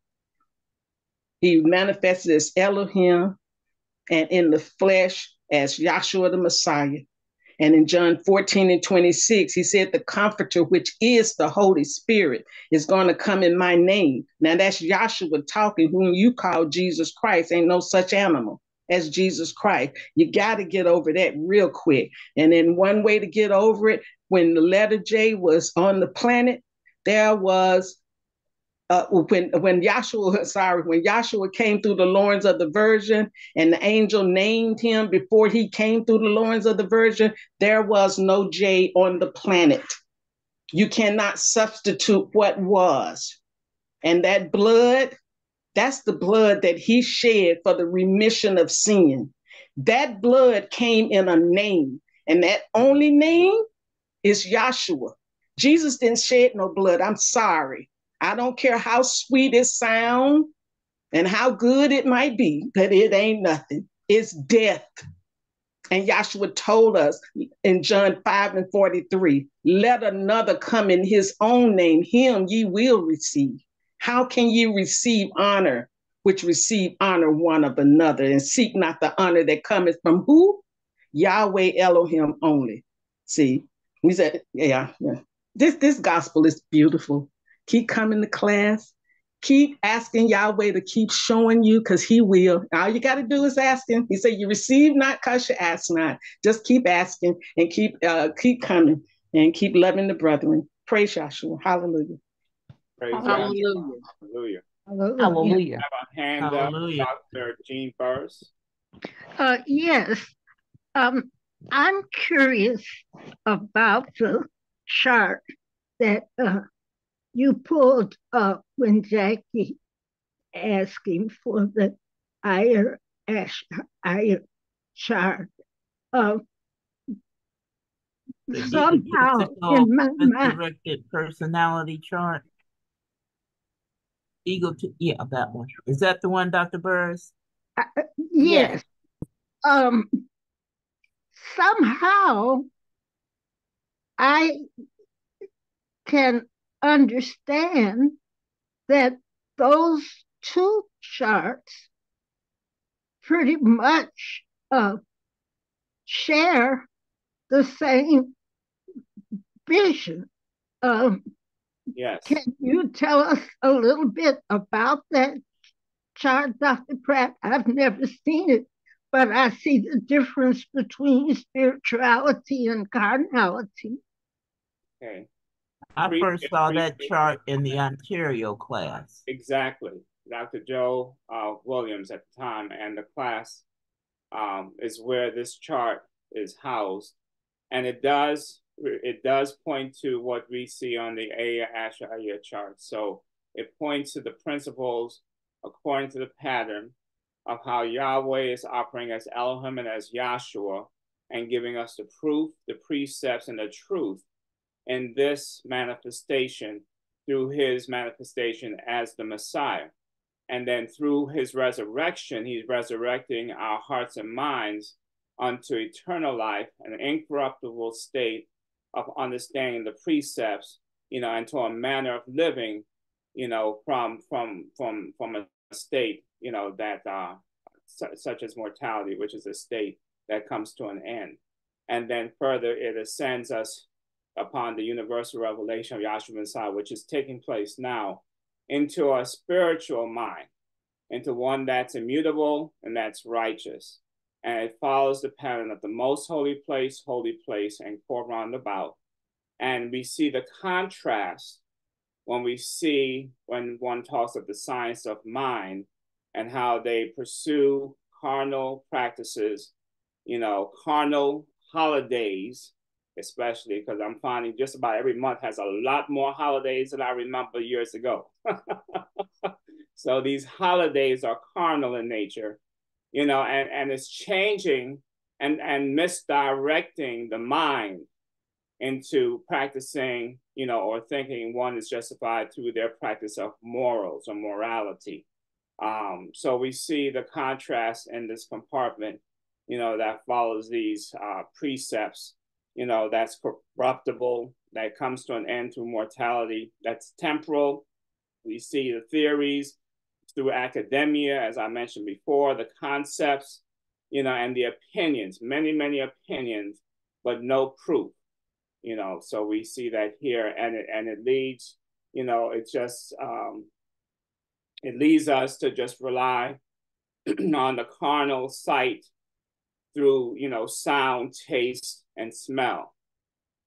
He manifested as Elohim and in the flesh as Yahshua the Messiah. And in John 14 and 26, he said, The Comforter, which is the Holy Spirit, is going to come in my name. Now that's Yahshua talking, whom you call Jesus Christ. Ain't no such animal as Jesus Christ. You got to get over that real quick. And then one way to get over it, when the letter J was on the planet, there was uh, when when Yahshua, sorry, when Yahshua came through the loins of the Virgin, and the angel named him before he came through the loins of the Virgin, there was no J on the planet. You cannot substitute what was, and that blood That's the blood that he shed for the remission of sin. That blood came in a name, and that only name is Yahshua. Jesus didn't shed no blood. I'm sorry. I don't care how sweet it sounds and how good it might be, but it ain't nothing. It's death. And Yahshua told us in John 5 and 43 let another come in his own name, him ye will receive. How can you receive honor, which receive honor one of another, and seek not the honor that cometh from who? Yahweh Elohim only. See, we said, yeah, yeah. This this gospel is beautiful. Keep coming to class. Keep asking Yahweh to keep showing you because He will. All you got to do is ask Him. He said, "You receive not because you ask not." Just keep asking and keep uh, keep coming and keep loving the brethren. Praise Yahshua. Hallelujah. Praise Hallelujah. Hallelujah. Hallelujah. Hallelujah. Have a hand Hallelujah. up, Dr. Jean Burris. Uh, yes. Um, I'm curious about the chart that uh, you pulled up when Jackie asking for the Ayah Asher Ayah chart. Uh, somehow in my mind, personality chart. Ego, to, yeah, that one. Is that the one, Dr. Burris? yes. Um, somehow I can understand that those two charts pretty much uh, share the same vision. Um, Yes. can you tell us a little bit about that chart, Dr. Pratt? I've never seen it, but I see the difference between spirituality and carnality. Okay. I Pre- first saw that chart in the Ontario class. Exactly. Dr. Joe uh, Williams at the time and the class um, is where this chart is housed. And it does it does point to what we see on the Aya Ashaya chart. So it points to the principles according to the pattern of how Yahweh is operating as Elohim and as Yahshua and giving us the proof, the precepts, and the truth in this manifestation through his manifestation as the Messiah. And then through his resurrection, he's resurrecting our hearts and minds unto eternal life, an incorruptible state of understanding the precepts, you know, and to a manner of living, you know, from from from from a state, you know, that uh, su- such as mortality, which is a state that comes to an end. And then further, it ascends us upon the universal revelation of Yahshua Messiah, which is taking place now, into a spiritual mind, into one that's immutable and that's righteous. And it follows the pattern of the most holy place, holy place, and court roundabout. And we see the contrast when we see when one talks of the science of mind and how they pursue carnal practices, you know, carnal holidays, especially because I'm finding just about every month has a lot more holidays than I remember years ago. so these holidays are carnal in nature, you know, and, and it's changing and, and misdirecting the mind into practicing, you know, or thinking one is justified through their practice of morals or morality. Um, so we see the contrast in this compartment, you know, that follows these uh, precepts, you know, that's corruptible, that comes to an end through mortality, that's temporal. We see the theories through academia, as I mentioned before, the concepts, you know, and the opinions, many, many opinions, but no proof, you know. So we see that here, and it and it leads, you know, it just um, it leads us to just rely on the carnal sight through, you know, sound, taste, and smell,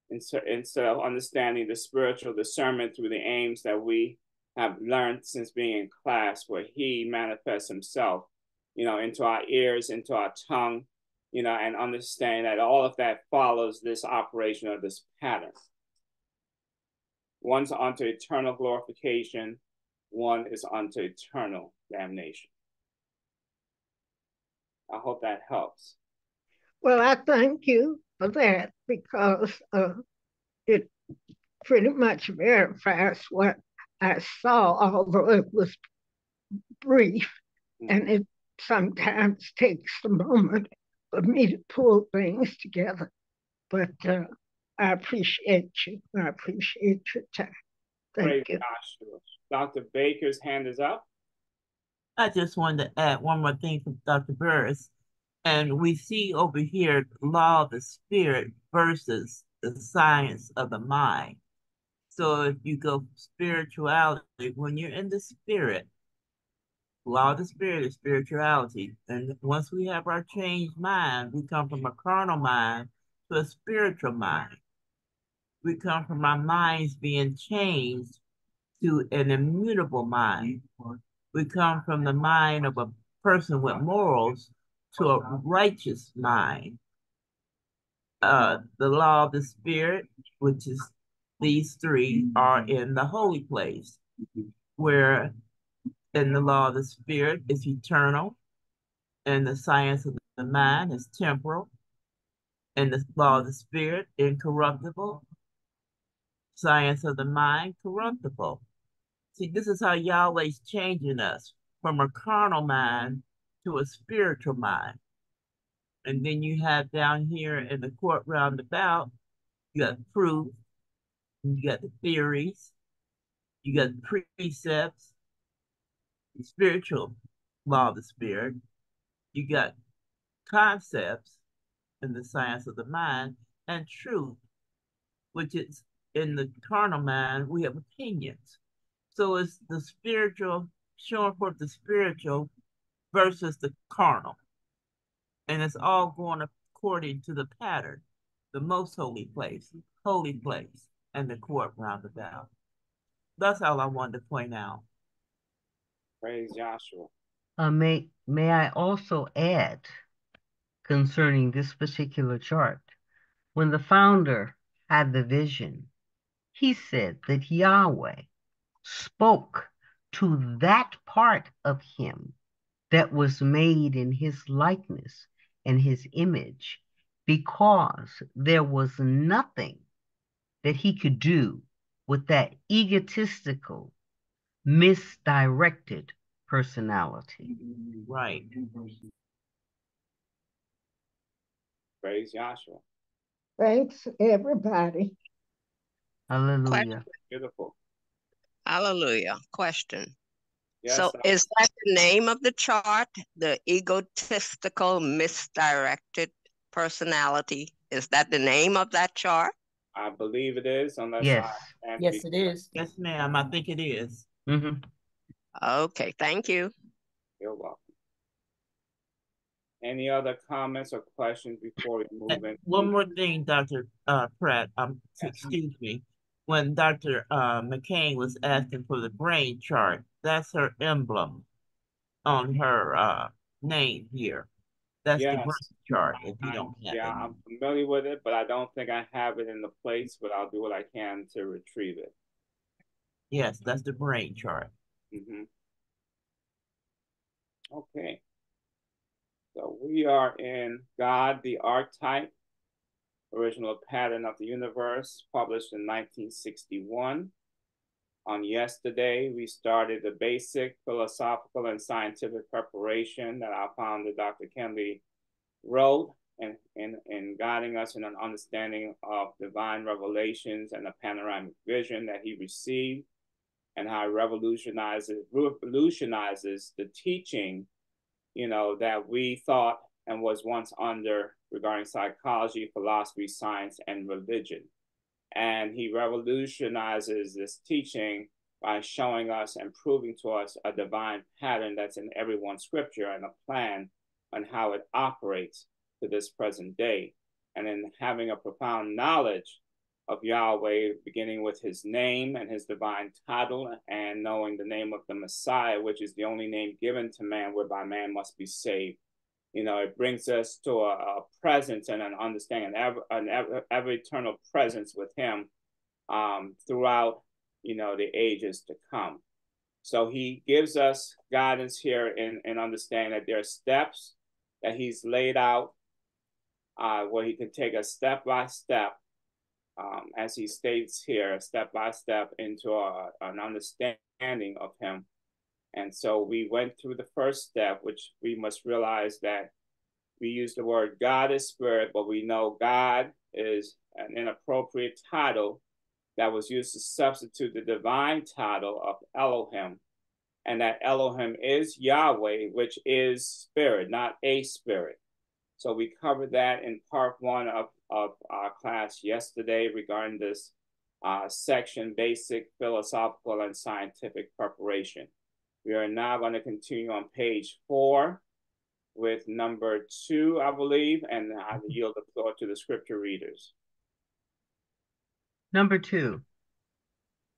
instead of understanding the spiritual discernment through the aims that we have learned since being in class, where He manifests Himself, you know, into our ears, into our tongue, you know, and understand that all of that follows this operation of this pattern. One's unto eternal glorification, one is unto eternal damnation. I hope that helps. Well, I thank you for that because uh, it pretty much verifies what I saw, although it was brief, mm-hmm. and it sometimes takes a moment for me to pull things together. But uh, I appreciate you. I appreciate your time. Thank Great, you. Yahshua. Dr. Baker's hand is up. I just wanted to add one more thing from Dr. Burris. And we see over here law of the spirit versus the science of the mind. So if you go spirituality, when you're in the spirit, law of the spirit is spirituality. And once we have our changed mind, we come from a carnal mind to a spiritual mind. We come from our minds being changed to an immutable mind. We come from the mind of a person with morals to a righteous mind. Uh, the law of the spirit, which is these three, are in the holy place, where in the law of the spirit is eternal, and the science of the mind is temporal, and the law of the spirit incorruptible, science of the mind corruptible. See, this is how Yahweh's changing us from a carnal mind to a spiritual mind. And then you have down here in the court roundabout, you got proof, you got the theories, you got precepts, the spiritual law of the spirit, you got concepts in the science of the mind, and truth, which is in the carnal mind, we have opinions. So it's the spiritual, showing forth the spiritual versus the carnal. And it's all going according to the pattern, the most holy place, holy place, and the court roundabout. That's all I wanted to point out. Praise Yahshua. Uh, may, may I also add concerning this particular chart, when the founder had the vision, he said that Yahweh spoke to that part of him that was made in his likeness and his image because there was nothing that he could do with that egotistical, misdirected personality. Right. Praise Yahshua. Thanks, everybody. Hallelujah. Beautiful. Hallelujah. Question. Yes, so is that the name of the chart? The egotistical, misdirected personality? Is that the name of that chart? I believe it is. Unless yes. yes, it is. Yes, ma'am. I think it is. Mm-hmm. Okay. Thank you. You're welcome. Any other comments or questions before we move in? One more thing, Dr. Uh, Pratt. Um, excuse me when Dr. Uh, McCain was asking for the brain chart, that's her emblem on her uh, name here. That's yes. the brain chart. If you don't have yeah, it. I'm familiar with it, but I don't think I have it in the place. But I'll do what I can to retrieve it. Yes, that's the brain chart. Mm-hmm. Okay. So we are in God, the archetype, original pattern of the universe, published in 1961. On yesterday, we started the basic philosophical and scientific preparation that our founder, Dr. Kinley, wrote and in, in guiding us in an understanding of divine revelations and the panoramic vision that he received and how it revolutionizes revolutionizes the teaching, you know, that we thought and was once under regarding psychology, philosophy, science, and religion. And he revolutionizes this teaching by showing us and proving to us a divine pattern that's in everyone's scripture and a plan on how it operates to this present day. And in having a profound knowledge of Yahweh, beginning with his name and his divine title, and knowing the name of the Messiah, which is the only name given to man whereby man must be saved you know, it brings us to a, a presence and an understanding, an ever, eternal presence with Him um, throughout, you know, the ages to come. So he gives us guidance here in, in understanding that there are steps that he's laid out uh, where he can take us step by step, um, as he states here, step by step into a, an understanding of him. And so we went through the first step, which we must realize that we use the word God is spirit, but we know God is an inappropriate title that was used to substitute the divine title of Elohim, and that Elohim is Yahweh, which is spirit, not a spirit. So we covered that in part one of, of our class yesterday regarding this uh, section, basic philosophical and scientific preparation. We are now going to continue on page four with number two, I believe, and I mm-hmm. yield the floor to the scripture readers. Number two,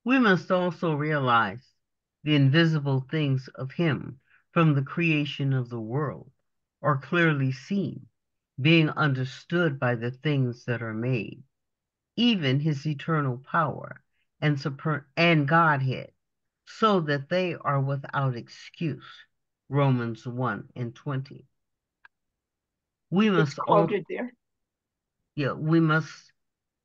we must also realize the invisible things of Him from the creation of the world are clearly seen, being understood by the things that are made, even His eternal power and, super- and Godhead, so that they are without excuse. Romans 1 and 20. We must quoted there. Yeah, we must,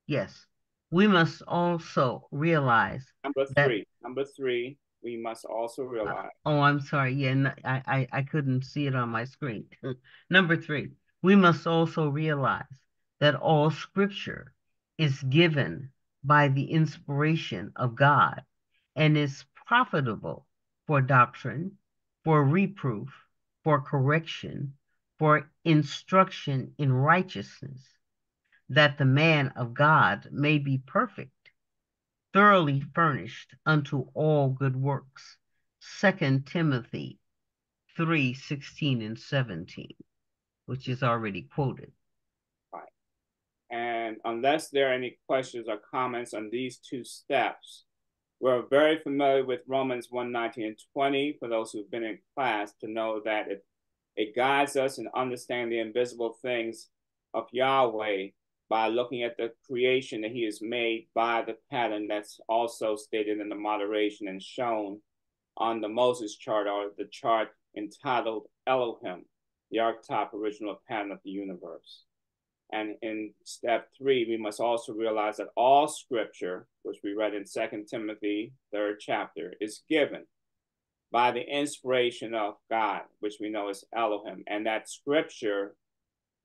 yes, we must also realize number three. That, number three, we must also uh, realize. Uh, oh, I'm sorry. Yeah, I, I, I couldn't see it on my screen. number three, we must also realize that all scripture is given by the inspiration of God and is profitable for doctrine, for reproof, for correction, for instruction in righteousness that the man of God may be perfect, thoroughly furnished unto all good works. Second Timothy 3 16 and 17, which is already quoted. Right. And unless there are any questions or comments on these two steps, we're very familiar with Romans 1 19 and 20 for those who've been in class to know that it, it guides us in understanding the invisible things of Yahweh by looking at the creation that he has made by the pattern that's also stated in the moderation and shown on the Moses chart or the chart entitled Elohim, the archetype original pattern of the universe. And in step three, we must also realize that all scripture, which we read in Second Timothy, third chapter, is given by the inspiration of God, which we know is Elohim. And that scripture,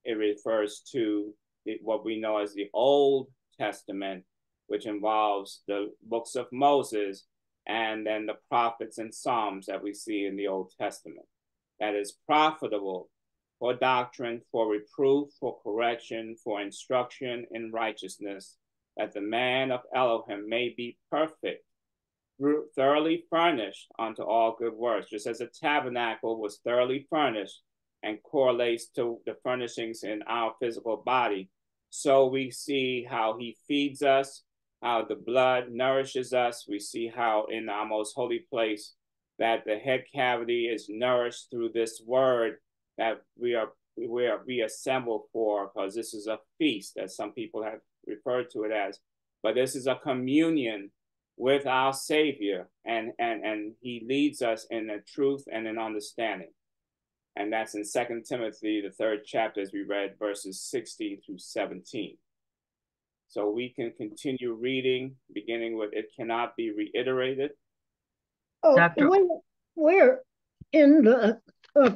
it refers to what we know as the Old Testament, which involves the books of Moses and then the prophets and Psalms that we see in the Old Testament. That is profitable for doctrine, for reproof, for correction, for instruction in righteousness, that the man of Elohim may be perfect, thoroughly furnished unto all good works. Just as the tabernacle was thoroughly furnished and correlates to the furnishings in our physical body. So we see how he feeds us, how the blood nourishes us. We see how in our most holy place that the head cavity is nourished through this word that we are we are reassembled for because this is a feast as some people have referred to it as but this is a communion with our savior and and and he leads us in the truth and in understanding and that's in Second Timothy, the third chapter, as we read verses 16 through 17. So we can continue reading, beginning with "It cannot be reiterated." Oh, Doctor, we're, in the uh,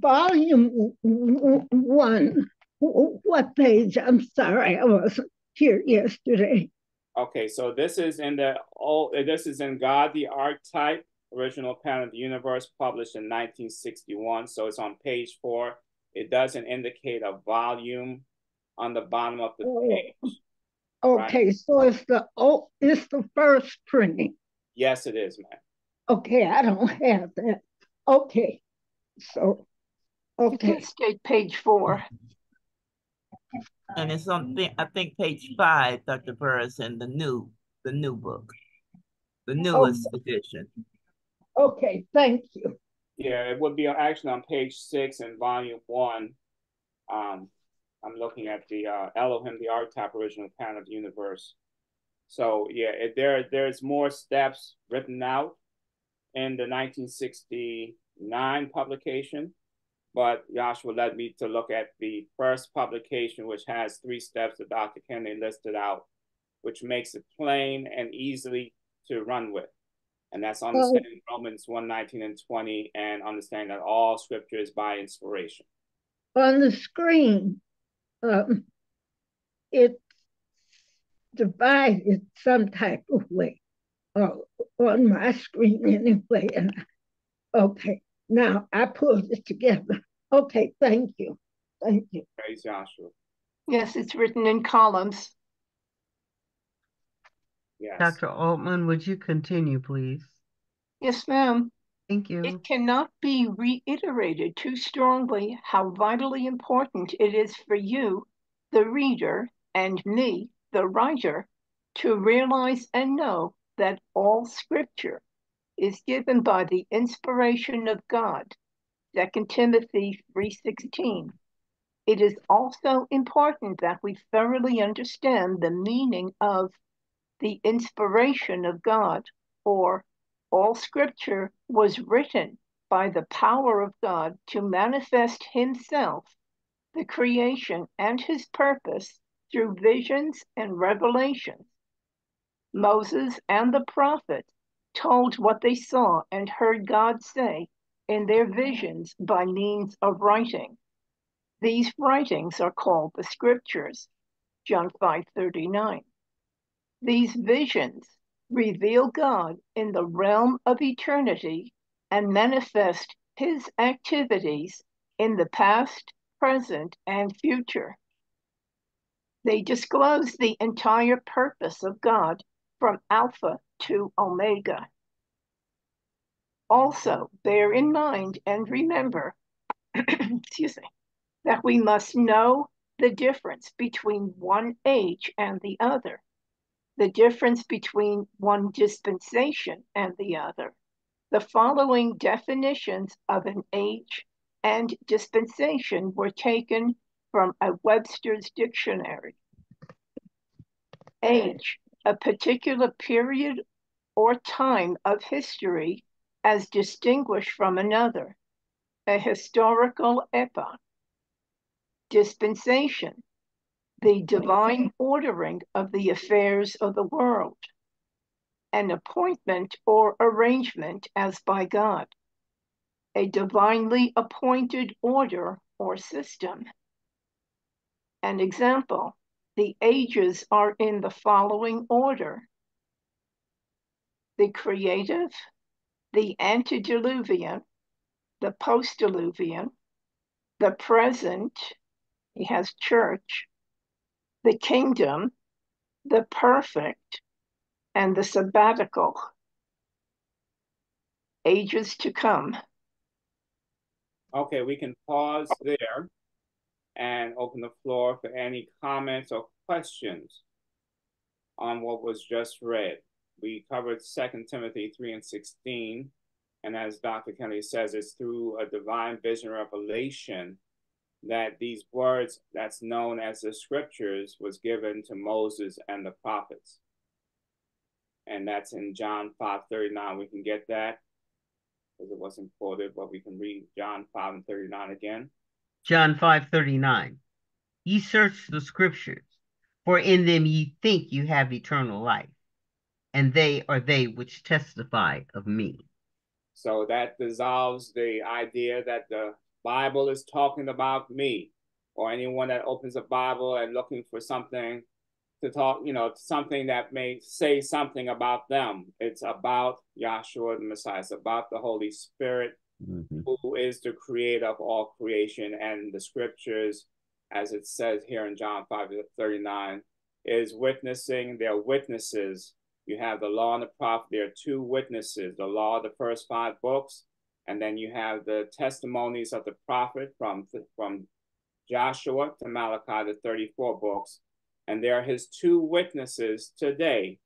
volume one. What page? I'm sorry, I wasn't here yesterday. Okay, so this is in the oh, this is in God the Archetype original pattern of the universe published in 1961. So it's on page four. It doesn't indicate a volume on the bottom of the oh. page. Okay, right? so it's the oh, it's the first printing. Yes, it is, ma'am. Okay, I don't have that. Okay, so okay, state page four. And it's on I think page five, Dr. Burris, in the new the new book, the newest oh. edition. Okay, thank you. Yeah, it would be actually on page six in volume one. Um, I'm looking at the uh, Elohim, the archetype original pattern of the universe. So yeah, it, there there's more steps written out in the 1969 publication, but Yahshua led me to look at the first publication, which has three steps that Dr. Kinley listed out, which makes it plain and easily to run with. And that's understanding well, Romans 1 19 and 20, and understanding that all scripture is by inspiration. On the screen, um, it divided some type of way uh, on my screen anyway. And I, okay, now I pulled it together. Okay, thank you. Thank you. Praise Yahshua. Yes, it's written in columns. Yes. Dr. Altman, would you continue, please? Yes, ma'am. Thank you. It cannot be reiterated too strongly how vitally important it is for you, the reader, and me, the writer, to realize and know that all scripture is given by the inspiration of God. 2 Timothy 3:16. It is also important that we thoroughly understand the meaning of the inspiration of God, or all scripture was written by the power of God to manifest Himself, the creation, and His purpose through visions and revelations. Moses and the prophets told what they saw and heard God say in their visions by means of writing. These writings are called the scriptures, John 5:39. These visions reveal God in the realm of eternity and manifest his activities in the past, present, and future. They disclose the entire purpose of God from Alpha to Omega. Also, bear in mind and remember, excuse me, that we must know the difference between one age and the other the difference between one dispensation and the other. The following definitions of an age and dispensation were taken from a Webster's dictionary. Age, a particular period or time of history as distinguished from another, a historical epoch. Dispensation, the divine ordering of the affairs of the world, an appointment or arrangement as by God, a divinely appointed order or system. An example, the ages are in the following order the creative, the antediluvian, the postdiluvian, the present, he has church, the kingdom, the perfect, and the sabbatical. Ages to come. Okay, we can pause there and open the floor for any comments or questions on what was just read. We covered 2 Timothy 3 and 16. And as Dr. Kinley says, it's through a divine vision revelation that these words that's known as the scriptures was given to Moses and the prophets. And that's in John 5 39. We can get that because it wasn't quoted, but we can read John 5 and 39 again. John 5 39. Ye search the scriptures, for in them ye think you have eternal life, and they are they which testify of me. So that dissolves the idea that the Bible is talking about me, or anyone that opens a Bible and looking for something to talk, you know, something that may say something about them. It's about Yahshua the Messiah. It's about the Holy Spirit, mm-hmm. who is the creator of all creation. And the scriptures, as it says here in John 5 39, is witnessing, they're witnesses. You have the law and the prophet, there are two witnesses. The law, the first five books, and then you have the testimonies of the prophet from, from Joshua to Malachi, the 34 books. And there are his two witnesses today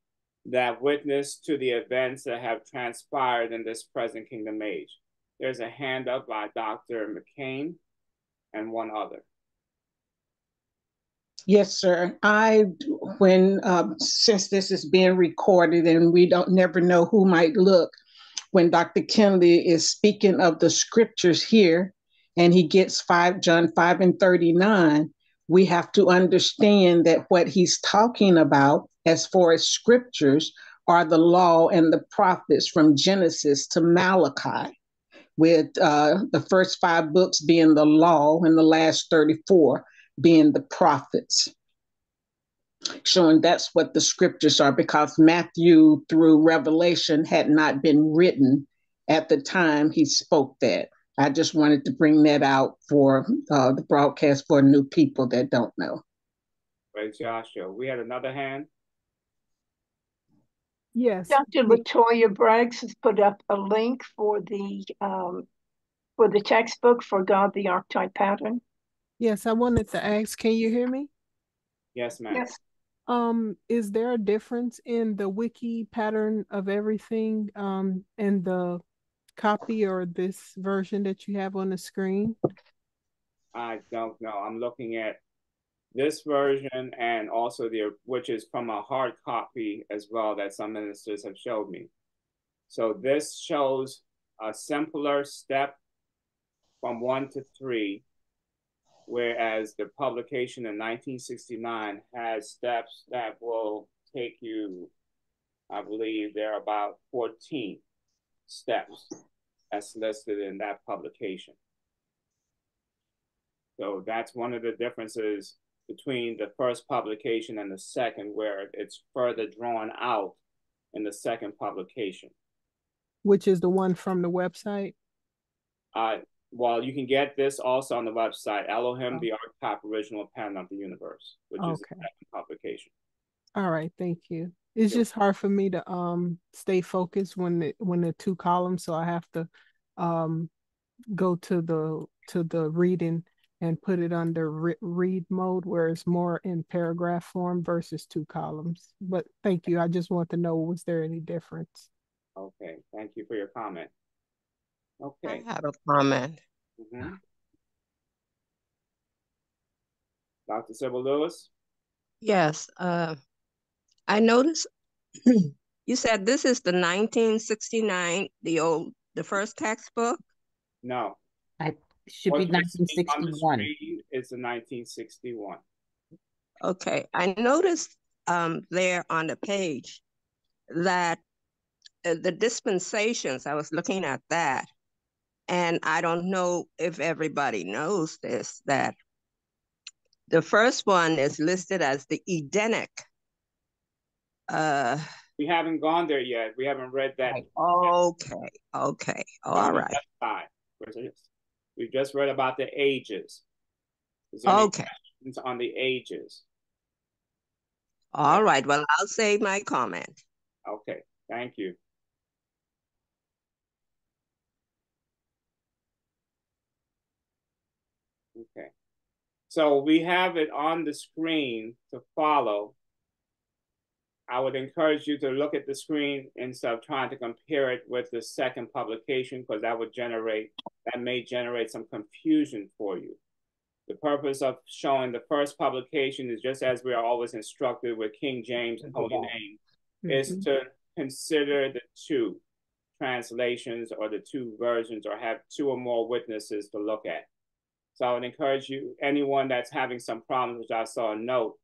that witness to the events that have transpired in this present kingdom age. There's a hand up by Dr. McCain and one other. Yes, sir. I, when, um, since this is being recorded and we don't never know who might look, when Dr. Kinley is speaking of the scriptures here and he gets 5 John 5 and 39, we have to understand that what he's talking about as far as scriptures are the law and the prophets from Genesis to Malachi, with uh, the first five books being the law and the last 34 being the prophets showing that's what the scriptures are because Matthew through Revelation had not been written at the time he spoke that. I just wanted to bring that out for uh, the broadcast for new people that don't know. Praise Yahshua. We had another hand. Yes. Dr. Latoya Braggs has put up a link for the um, for the textbook for God the Archetype Pattern. Yes, I wanted to ask, can you hear me? Yes, ma'am. Yes. Um, is there a difference in the wiki pattern of everything um and the copy or this version that you have on the screen? I don't know. I'm looking at this version and also the which is from a hard copy as well that some ministers have showed me. So this shows a simpler step from one to three whereas the publication in 1969 has steps that will take you, I believe there are about 14 steps as listed in that publication. So that's one of the differences between the first publication and the second, where it's further drawn out in the second publication. Which is the one from the website? Uh, well, you can get this also on the website, Elohim, oh. the Archetype Original Pattern of the Universe, which okay. is the second publication. All right, thank you. It's just hard for me to um stay focused when the when the two columns, so I have to um go to the to the reading and put it under re- read mode where it's more in paragraph form versus two columns. But thank you. I just want to know was there any difference? Okay, thank you for your comment. Okay. I have a comment. Mm-hmm. Dr. Sybil Lewis? Yes. Uh, I noticed you said this is the 1969, the old, the first textbook? No. I should be 1961. It's a 1961. Okay. I noticed um, there on the page that uh, the dispensations, I was looking at that, and I don't know if everybody knows this, that the first one is listed as the Edenic. Uh, we haven't gone there yet. We haven't read that. Okay, okay, all right. We've just read about the ages. Okay. On the ages. All right. Well, I'll say my comment. Okay. Thank you. Okay. So we have it on the screen to follow. I would encourage you to look at the screen instead of trying to compare it with the second publication because that would generate, that may generate some confusion for you. The purpose of showing the first publication is just as we are always instructed with King James and Holy Name, mm -hmm. is to consider the two translations or the two versions or have two or more witnesses to look at. So I would encourage you, anyone that's having some problems, which I saw a note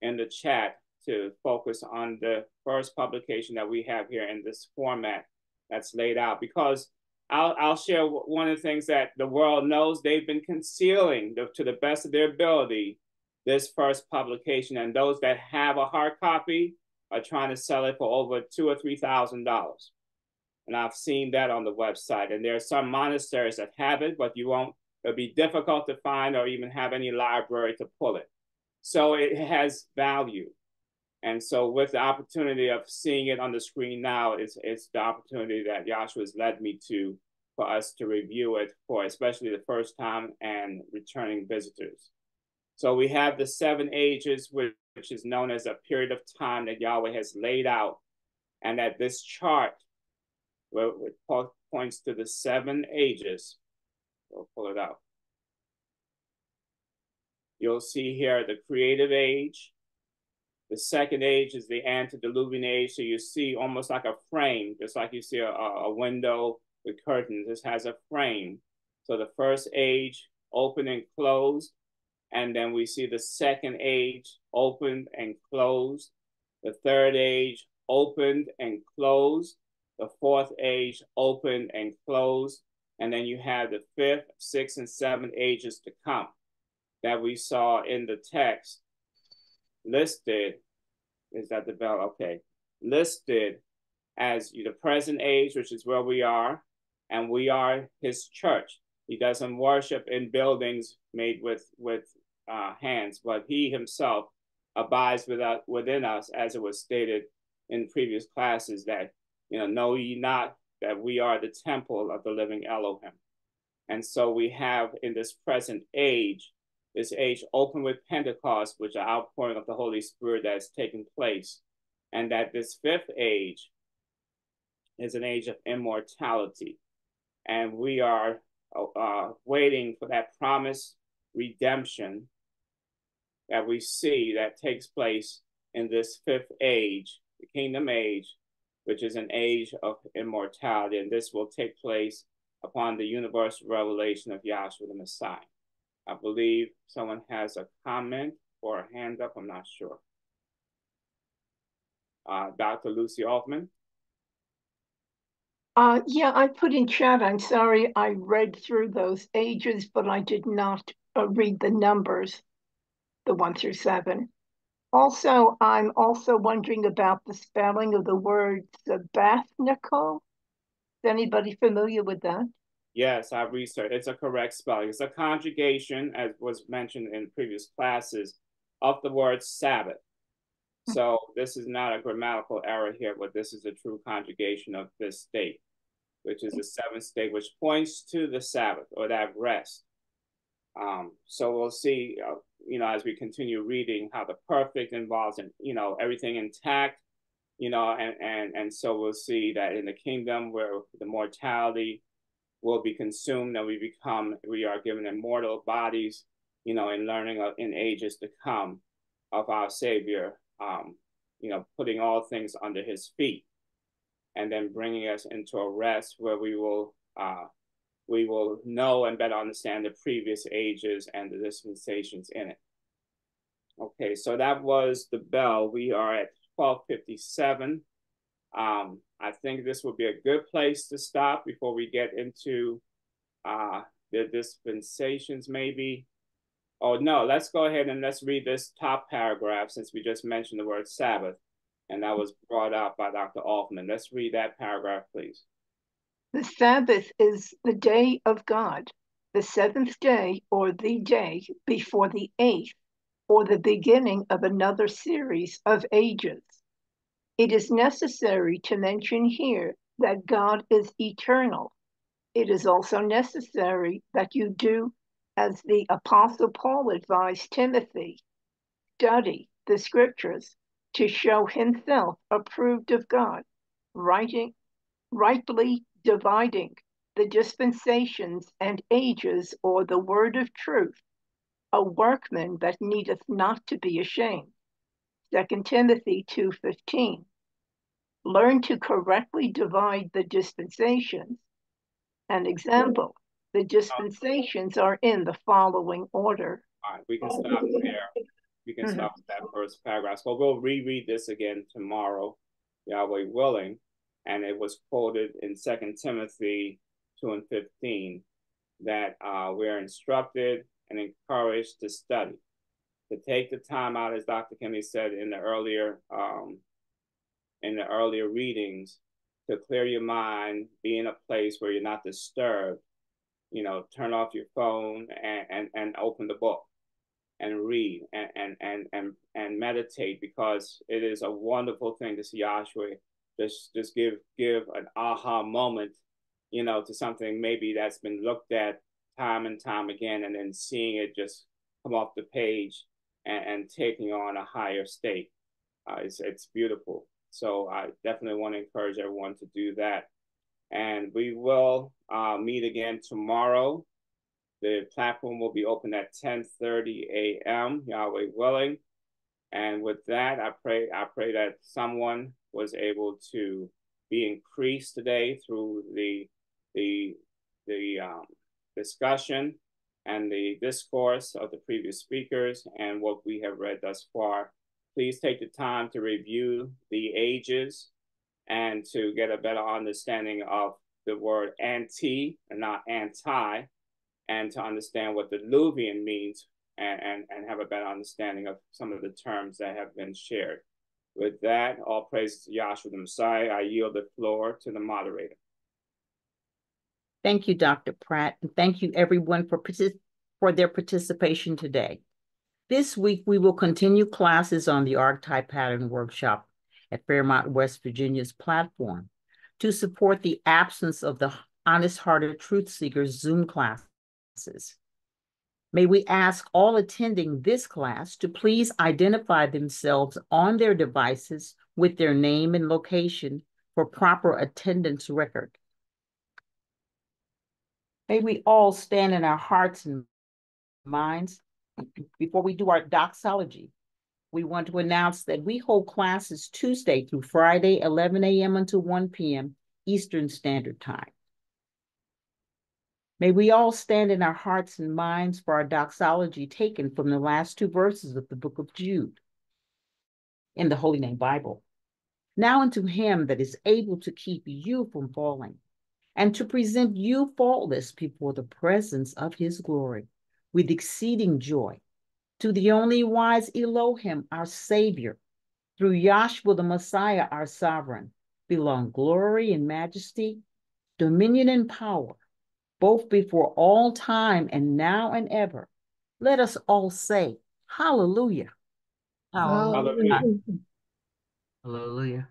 in the chat, to focus on the first publication that we have here in this format that's laid out. Because I'll, I'll share one of the things that the world knows they've been concealing the, to the best of their ability this first publication. And those that have a hard copy are trying to sell it for over two or three thousand dollars. And I've seen that on the website. And there are some monasteries that have it, but you won't It'll be difficult to find or even have any library to pull it. So it has value. And so with the opportunity of seeing it on the screen now, it's, it's the opportunity that Yahshua has led me to for us to review it for especially the first time and returning visitors. So we have the seven ages, which, which is known as a period of time that Yahweh has laid out. And that this chart well, points to the seven ages We'll pull it out. You'll see here the creative age. The second age is the antediluvian age. So you see almost like a frame, just like you see a, a window with curtains. This has a frame. So the first age open and closed. And then we see the second age opened and closed. The third age opened and closed. The fourth age opened and closed. And then you have the fifth, sixth, and seventh ages to come that we saw in the text listed. Is that the bell? Okay. Listed as the present age, which is where we are, and we are his church. He doesn't worship in buildings made with with uh, hands, but he himself abides without, within us, as it was stated in previous classes, that, you know, know ye not that we are the temple of the living Elohim. And so we have in this present age, this age open with Pentecost, which are outpouring of the Holy Spirit that has taken place. And that this fifth age is an age of immortality. And we are uh, waiting for that promised redemption that we see that takes place in this fifth age, the kingdom age, which is an age of immortality. And this will take place upon the universal revelation of Yahshua the Messiah. I believe someone has a comment or a hand up, I'm not sure. Uh, Dr. Lucy Altman. Uh, yeah, I put in chat. I'm sorry I read through those ages, but I did not uh, read the numbers, the one through seven. Also, I'm also wondering about the spelling of the word sabbatical. Is anybody familiar with that? Yes, I've researched. It's a correct spelling. It's a conjugation, as was mentioned in previous classes, of the word Sabbath. Hmm. So this is not a grammatical error here, but this is a true conjugation of this state, which is the seventh state, which points to the Sabbath or that rest. Um, so we'll see, uh, you know, as we continue reading, how the perfect involves, in, you know, everything intact, you know, and and and so we'll see that in the kingdom where the mortality will be consumed and we become, we are given immortal bodies, you know, in learning of, in ages to come of our Savior, um, you know, putting all things under his feet and then bringing us into a rest where we will uh, we will know and better understand the previous ages and the dispensations in it. Okay, so that was the bell. We are at 1257. Um, I think this would be a good place to stop before we get into uh, the dispensations maybe. Oh no, let's go ahead and let's read this top paragraph since we just mentioned the word Sabbath and that was brought out by Dr. Altman. Let's read that paragraph, please. The Sabbath is the day of God, the seventh day or the day before the eighth or the beginning of another series of ages. It is necessary to mention here that God is eternal. It is also necessary that you do as the Apostle Paul advised Timothy study the scriptures to show himself approved of God, writing, rightly dividing the dispensations and ages or the word of truth, a workman that needeth not to be ashamed 2 Timothy 2.15. Learn to correctly divide the dispensations. An example, the dispensations are in the following order. All right, we can stop there. We can mm-hmm. stop that first paragraph. So we'll reread this again tomorrow, Yahweh willing. And it was quoted in 2 Timothy 2 and 15 that uh, we're instructed and encouraged to study to take the time out, as Dr. Kinley said in the earlier um, in the earlier readings, to clear your mind, be in a place where you're not disturbed. You know, turn off your phone and and, and open the book and read and, and and and and meditate because it is a wonderful thing to see Yahshua just just give give an aha moment, you know, to something maybe that's been looked at time and time again, and then seeing it just come off the page and, and taking on a higher state. Uh, it's, it's beautiful. So I definitely want to encourage everyone to do that. And we will uh, meet again tomorrow The platform will be open at 10:30 a.m. Yahweh willing. And with that, I pray I pray that someone was able to be increased today through the the the um, discussion and the discourse of the previous speakers and what we have read thus far. Please take the time to review the ages and to get a better understanding of the word anti and not anti, and to understand what the Luvian means and, and, and have a better understanding of some of the terms that have been shared. With that, all praise to Yahshua the Messiah. I yield the floor to the moderator. Thank you, Dr. Pratt, and thank you everyone for, for their participation today. This week, we will continue classes on the Archetype Pattern Workshop at Fairmont, West Virginia's platform to support the absence of the Honest Hearted Truth Seekers Zoom classes. May we ask all attending this class to please identify themselves on their devices with their name and location for proper attendance record. May we all stand in our hearts and minds before we do our doxology. We want to announce that we hold classes Tuesday through Friday, 11 a.m. until 1 p.m. Eastern Standard Time. May we all stand in our hearts and minds for our doxology taken from the last two verses of the book of Jude in the Holy Name Bible. Now unto him that is able to keep you from falling and to present you faultless before the presence of his glory with exceeding joy. To the only wise Elohim, our Savior, through Yahshua the Messiah, our sovereign, belong glory and majesty, dominion and power, both before all time and now and ever. Let us all say, Hallelujah. Hallelujah. Hallelujah.